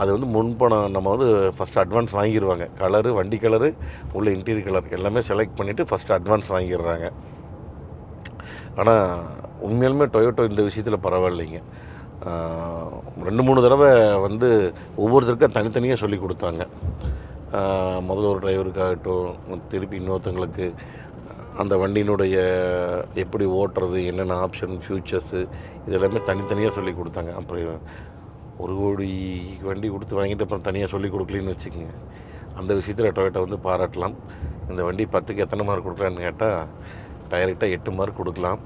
அது வந்து முன்பணம் நம்ம வந்து ஃபஸ்ட்டு அட்வான்ஸ் வாங்கிடுவாங்க கலரு வண்டி கலரு உள்ள இன்டீரியர் கலர் எல்லாமே செலக்ட் பண்ணிவிட்டு ஃபஸ்ட்டு அட்வான்ஸ் வாங்கிடுறாங்க. ஆனால் உண்மையிலுமே டொயோட்டோ இந்த விஷயத்தில் பரவாயில்லைங்க. ரெண்டு மூணு தடவை வந்து ஒவ்வொருத்தருக்கும் தனித்தனியாக சொல்லி கொடுத்தாங்க. முதல்ல ஒரு டிரைவருக்காகட்டும் திருப்பி இன்னொருத்தங்களுக்கு அந்த வண்டியினுடைய எப்படி ஓட்டுறது என்னென்ன ஆப்ஷன் ஃபியூச்சர்ஸு இதெல்லாமே தனித்தனியாக சொல்லி கொடுத்தாங்க. அப்புறம் ஒரு கோடி வண்டி கொடுத்து வாங்கிட்டு அப்புறம் தனியாக சொல்லி கொடுக்கலன்னு வச்சுக்கோங்க. அந்த விஷயத்தில் டொயோட்டா வந்து பாராட்டலாம். இந்த வண்டி பத்துக்கு எத்தனை மார்க் கொடுக்குறான்னு கேட்டால் டைரெக்டாக எட்டு மார்க் கொடுக்கலாம்.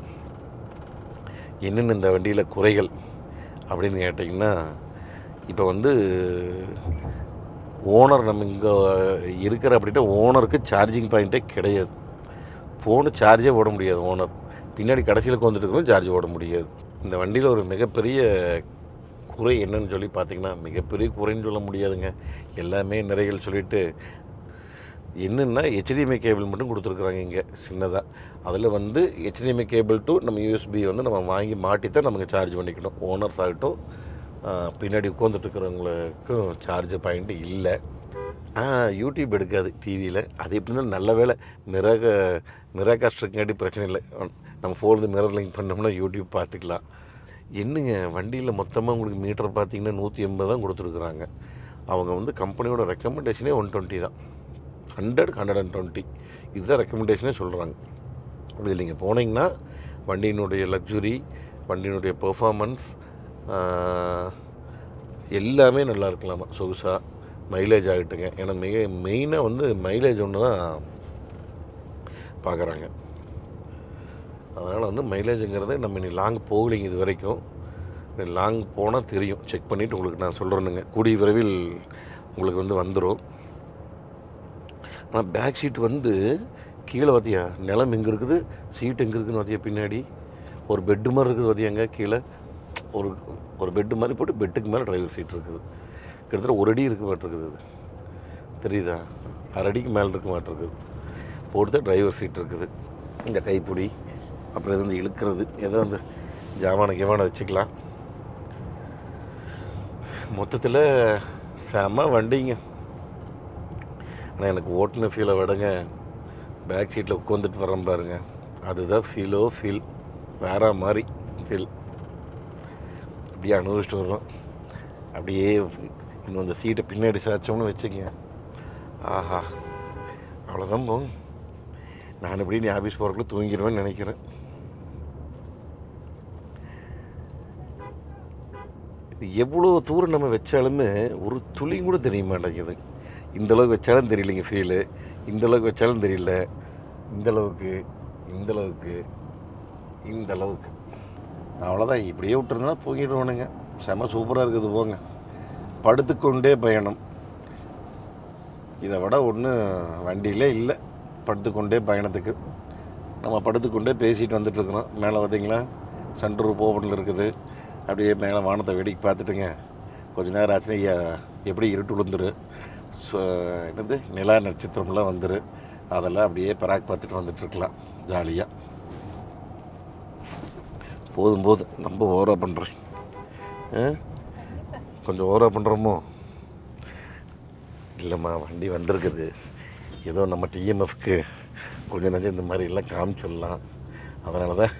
என்னென்ன இந்த வண்டியில் குறைகள் அப்படின்னு கேட்டிங்கன்னா இப்போ வந்து ஓனர் நம்ம இங்கே இருக்கிற அப்படின்ட்டு ஓனருக்கு சார்ஜிங் பாயிண்ட்டே கிடையாது. ஃபோனு சார்ஜே போட முடியாது ஓனர். பின்னாடி கடைசியில் வந்துட்டு இருக்கணும் சார்ஜ் போட முடியாது. இந்த வண்டியில் ஒரு மிகப்பெரிய குறை என்னன்னு சொல்லி பார்த்தீங்கன்னா மிகப்பெரிய குறைன்னு சொல்ல முடியாதுங்க. எல்லாமே நிறைகள் சொல்லிவிட்டு என்னென்னா ஹெச்டிஎம்ஐ கேபிள் மட்டும் கொடுத்துருக்குறாங்க இங்கே சின்னதாக அதில் வந்து ஹெச்டிஎம்ஐ கேபிள் டு நம்ம யூஎஸ்பி வந்து நம்ம வாங்கி மாட்டி தான் நமக்கு சார்ஜ் பண்ணிக்கணும். ஓனர்ஸ் ஆகட்டும் பின்னாடி உட்காந்துட்டு இருக்கிறவங்களுக்கும் சார்ஜ் பாயிண்ட் இல்லை யூடியூப் எடுக்காது டிவியில் அது எப்படின்னா நல்ல வேலை மிரக மிராகாஸ்ட் பிரச்சனை இல்லை. நம்ம ஃபோன்லேருந்து மிரர் லிங்க் பண்ணோம்னா யூடியூப் பார்த்துக்கலாம். என்னங்க வண்டியில் மொத்தமாக உங்களுக்கு மீட்டர் பார்த்தீங்கன்னா நூற்றி எண்பது தான் கொடுத்துருக்குறாங்க. அவங்க வந்து கம்பெனியோட ரெக்கமெண்டேஷனே ஒன் டுவெண்ட்டி தான். Hundred hundred and twenty. இதுதான் ரெக்கமெண்டேஷனே சொல்கிறாங்க இதில் நீங்கள் போனீங்கன்னா வண்டியினுடைய லக்ஸுரி வண்டியினுடைய பெர்ஃபார்மன்ஸ் எல்லாமே நல்லா இருக்கலாமா? சொகுசாக மைலேஜ் ஆகட்டுங்க. ஏன்னா மிக மெயினாக வந்து மைலேஜ் ஒன்று தான் பார்க்குறாங்க அதனால் வந்து மைலேஜுங்கிறது நம்ம இனி லாங் போகலைங்க இது வரைக்கும். லாங் போனால் தெரியும். செக் பண்ணிவிட்டு உங்களுக்கு நான் சொல்கிறேனுங்க கூடிய விரைவில் உங்களுக்கு வந்து வந்துடும் ஆனால் பேக் சீட் வந்து கீழே பார்த்தியா நிலம் எங்கே இருக்குது? சீட் எங்கே இருக்குதுன்னு பார்த்தியா பின்னாடி? ஒரு பெட்டு மாதிரி இருக்குது பார்த்தியாங்க கீழே? ஒரு ஒரு பெட்டு மாதிரி போட்டு பெட்டுக்கு மேலே டிரைவர் சீட் இருக்குது. கிட்டத்தட்ட ஒரு அடி இருக்க மாட்டிருக்குது இது தெரியுதா? அரை அடிக்கு மேலே இருக்க மாட்டிருக்குது போட்டு டிரைவர் சீட் இருக்குது. இந்த கைப்பிடி அப்புறம் இது வந்து இழுக்கிறது. ஏதோ அந்த ஜாமான கேமான வச்சுக்கலாம். மொத்தத்தில் செம வண்டிங்க. ஆனால் எனக்கு ஓட்டுன ஃபீலை விடங்க. பேக் சீட்டில் உட்காந்துட்டு வரேன் பாருங்க. அதுதான் ஃபீலோ ஃபீல் வேற மாதிரி ஃபீல் அப்படியே அனுபவிச்சுட்டு வரோம் அப்படியே இன்னும் அந்த சீட்டை பின்னாடி சாய்ச்சோம்னு வச்சுக்கங்க. ஆஹா. அவ்வளோதான் போகும் நான் எப்படி நீ ஆஃபீஸ் போகிறக்குள்ள தூங்கிடுவேன்னு நினைக்கிறேன். இது எவ்வளோ தூரம் நம்ம வச்சாலுமே ஒரு துளி கூட தெரிய மாட்டேங்குது. இந்த அளவுக்கு வச்சாலும் தெரியலைங்க ஃபீலு இந்த அளவுக்கு வச்சாலும் தெரியல. இந்தளவுக்கு இந்தளவுக்கு இந்தளவுக்கு அவ்வளோதான் இப்படியே விட்டுருந்தா தூங்கிடுவானுங்க செம சூப்பராக இருக்குது போங்க. படுத்துக்கொண்டே பயணம். இதை விட ஒன்றும் வண்டியிலே இல்லை. படுத்துக்கொண்டே பயணத்துக்கு. நம்ம படுத்துக்கொண்டே பேசிட்டு வந்துட்டுருக்குறோம் மேலே பார்த்தீங்களா சன்ரூப் ஓப்பனில் இருக்குது. அப்படியே மேலே வானத்தை வேடிக்கை பார்த்துட்டுங்க. கொஞ்சம் நேரம் ஆச்சுன்னா ஐயா- எப்படி இருட்டு விழுந்துரு? என்னது? நிலா நட்சத்திரம்லாம் வந்துரு. அதெல்லாம் அப்படியே பராக் பார்த்துட்டு வந்துட்டுருக்கலாம் ஜாலியாக போதும் போதும். ரொம்ப ஓவராக பண்ணுறேன் கொஞ்சம் ஓவராக பண்ணுறோமோ இல்லைம்மா வண்டி வந்திருக்குது. ஏதோ நம்ம டிஎம்எஃப்க்கு கொஞ்சம் நஞ்சம் இந்த மாதிரி எல்லாம் காமிச்சிடலாம். அதனால தான்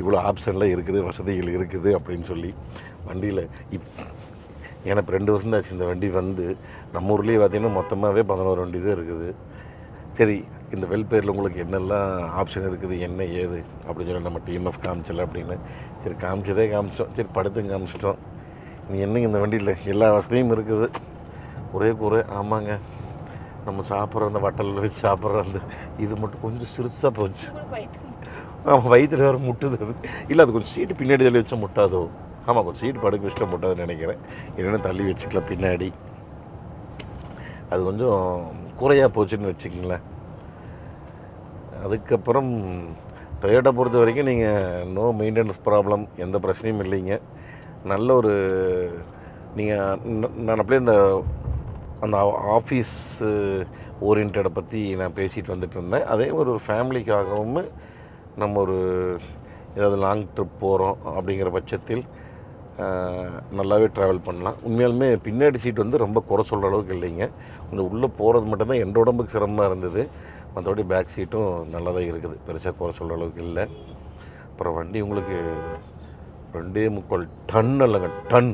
இவ்வளோ ஆப்ஷன்லாம் இருக்குது வசதிகள் இருக்குது அப்படின்னு சொல்லி வண்டியில் இப் ஏன்னா இப்போ ரெண்டு வருஷம் ஆச்சு இந்த வண்டி வந்து. நம்ம ஊர்லேயே பார்த்தீங்கன்னா மொத்தமாகவே பதினோரு வண்டி தான் இருக்குது. சரி இந்த வெல்பேரில் உங்களுக்கு என்னெல்லாம் ஆப்ஷன் இருக்குது என்ன ஏது அப்படின்னு சொல்லி நம்ம டிஎம்எஃப் காமிச்சல அப்படின்னு. சரி காமிச்சதே காமிச்சோம். சரி படுத்து காமிச்சிட்டோம். நீ என்னங்க இந்த வண்டியில்? எல்லா வசதியும் இருக்குது. ஒரே குறை ஆமாங்க. நம்ம சாப்பிட்ற அந்த வட்டலில் வச்சு சாப்பிட்ற அந்த இது மட்டும் கொஞ்சம் சிறுசாக போச்சு. ஆமாம் வயிற்றுல வேறு முட்டுது அது. இல்லை அது கொஞ்சம் சீட்டு பின்னாடி தள்ளி வச்சா முட்டாதோ? ஆமாம் கொஞ்சம் சீட் படுக்க இஷ்டம் முட்டாதுன்னு நினைக்கிறேன். இல்லைன்னா தள்ளி வச்சுக்கலாம் பின்னாடி. அது கொஞ்சம் குறையாக போச்சுன்னு வச்சுக்கங்களேன். அதுக்கப்புறம் டொயோட்டா பொறுத்த வரைக்கும் நீங்கள் நோ மெயின்டெனன்ஸ் ப்ராப்ளம் எந்த பிரச்சனையும் இல்லைங்க. நல்ல ஒரு நீங்கள் நான் அப்படியே இந்த அந்த ஆஃபீஸ் ஓரியன்டை பற்றி நான் பேசிகிட்டு வந்துட்டு இருந்தேன். அதே மாதிரி ஒரு ஃபேமிலிக்காகவும் நம்ம ஒரு ஏதாவது லாங் ட்ரிப் போகிறோம் அப்படிங்கிற பட்சத்தில் நல்லாவே ட்ராவல் பண்ணலாம். உண்மையாலுமே பின்னாடி சீட் வந்து ரொம்ப குறை சொல்கிற அளவுக்கு இல்லைங்க. கொஞ்சம் உள்ளே போகிறது மட்டும்தான் எந்த உடம்புக்கு சிரமமாக இருந்தது. மற்றபடி பேக் சீட்டும் நல்லா தான் இருக்குது. பெருசாக குறை சொல்கிற அளவுக்கு இல்லை. அப்புறம் வண்டி உங்களுக்கு ரெண்டே முக்கால் டன் இல்லைங்க டன்.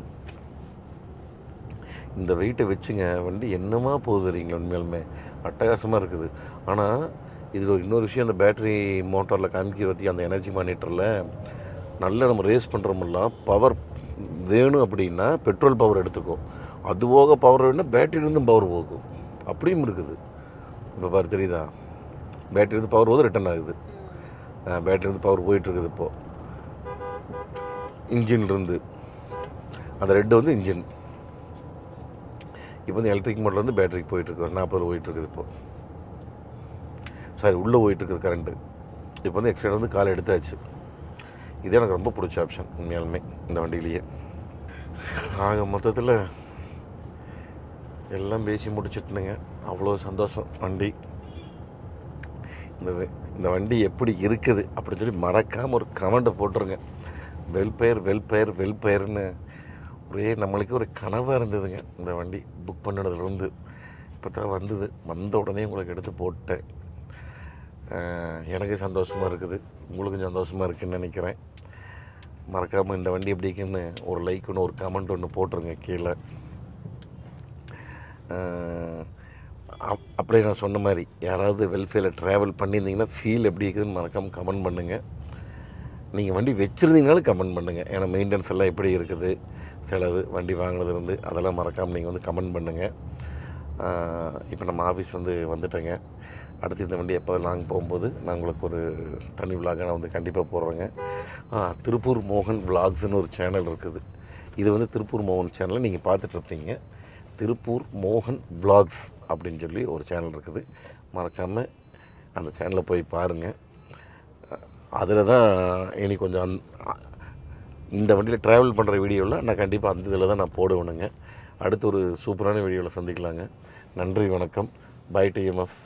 இந்த வெயிட்டை வச்சுங்க வண்டி என்னமா போகுது தெரியுங்களா உண்மையாலுமே? அட்டகாசமாக இருக்குது. ஆனால் இதில் இன்னொரு விஷயம் அந்த பேட்டரி மோட்டாரில் காமிக்கிறத்தி அந்த எனர்ஜி மானிட்டரில் நல்ல நம்ம ரேஸ் பண்ணுறோமெல்லாம் பவர் வேணும் அப்படின்னா பெட்ரோல் பவர் எடுத்துக்கும் அது போக பவர் வேணும்னா பேட்டரியிலேருந்தும் பவர் போகும். அப்படியும் இருக்குது. இப்போ பாரு தெரியுதா? பேட்டரிலேருந்து பவர் போது ரிட்டர்ன் ஆகுது. பேட்டரியிலேருந்து பவர் போயிட்டுருக்குது இப்போது இன்ஜின்லேருந்து அந்த ரெட்டு வந்து இன்ஜின் இப்போ வந்து எலக்ட்ரிக் மோட்டர்லேருந்து பேட்டரிக்கு போயிட்டுருக்கு. நாற்பது போயிட்டுருக்குது இப்போது சாரி உள்ளே போயிட்டுருக்குது கரண்ட்டு இப்போ வந்து எக்ஸ்ட்ரா வந்து காலை எடுத்தாச்சு. இது எனக்கு ரொம்ப பிடிச்ச ஆப்ஷன் உண்மையாலுமே இந்த வண்டியிலேயே. ஆக மொத்தத்தில் எல்லாம் பேசி முடிச்சிட்டுனுங்க. அவ்வளோ சந்தோஷம் வண்டி. இந்த வே- இந்த வண்டி எப்படி இருக்குது அப்படின்னு சொல்லி மறக்காமல் ஒரு கமெண்ட்டை போட்டுருங்க. வெல்பேர் வெல்பேர் வெல்பேர்னு ஒரே நம்மளுக்கு ஒரு கனவாக இருந்ததுங்க இந்த வண்டி புக் பண்ணினதுலேருந்து இப்போ தான் வந்தது. வந்த உடனே உங்களுக்கு எடுத்து போட்டேன். எனக்கு சந்தோஷமாக இருக்குது. உங்களுக்கும் சந்தோஷமாக இருக்குன்னு நினைக்கிறேன். மறக்காமல் இந்த வண்டி எப்படி இருக்குன்னு ஒரு லைக் ஒன்று ஒரு கமெண்ட் ஒன்று போட்டுருங்க கீழே. அப்- அப்படியே நான் சொன்ன மாதிரி யாராவது வெல்ஃபேரில் ட்ராவல் பண்ணியிருந்தீங்கன்னா ஃபீல் எப்படி இருக்குதுன்னு மறக்காமல் கமெண்ட் பண்ணுங்கள் நீங்கள் வண்டி வச்சுருந்தீங்கனாலும் கமெண்ட் பண்ணுங்கள் ஏன்னா மெயின்டெனன்ஸ் எல்லாம் எப்படி இருக்குது செலவு வண்டி வாங்கினதுலேருந்து அதெல்லாம் மறக்காமல் நீங்கள் வந்து கமெண்ட் பண்ணுங்கள் இப்போ நம்ம ஆஃபீஸ் வந்து வந்துட்டேங்க. அடுத்து இந்த வண்டி எப்போ நாங்கள் போகும்போது நான் உங்களுக்கு ஒரு தனி விலாக நான் வந்து கண்டிப்பாக போடுறேங்க. திருப்பூர் மோகன் விலாக்ஸ்னு ஒரு சேனல் இருக்குது. இது வந்து திருப்பூர் மோகன் சேனலை நீங்கள் பார்த்துட்ருப்பீங்க. திருப்பூர் மோகன் விலாக்ஸ் அப்படின்னு சொல்லி ஒரு சேனல் இருக்குது. மறக்காமல் அந்த சேனலில் போய் பாருங்கள் அதில் தான் இனி கொஞ்சம் அந் இந்த வண்டியில் ட்ராவல் பண்ணுற வீடியோவில் நான் கண்டிப்பாக அந்த இதில் தான் நான் போடுவேனுங்க. அடுத்து ஒரு சூப்பரான வீடியோவில் சந்திக்கலாங்க. நன்றி வணக்கம். By TMF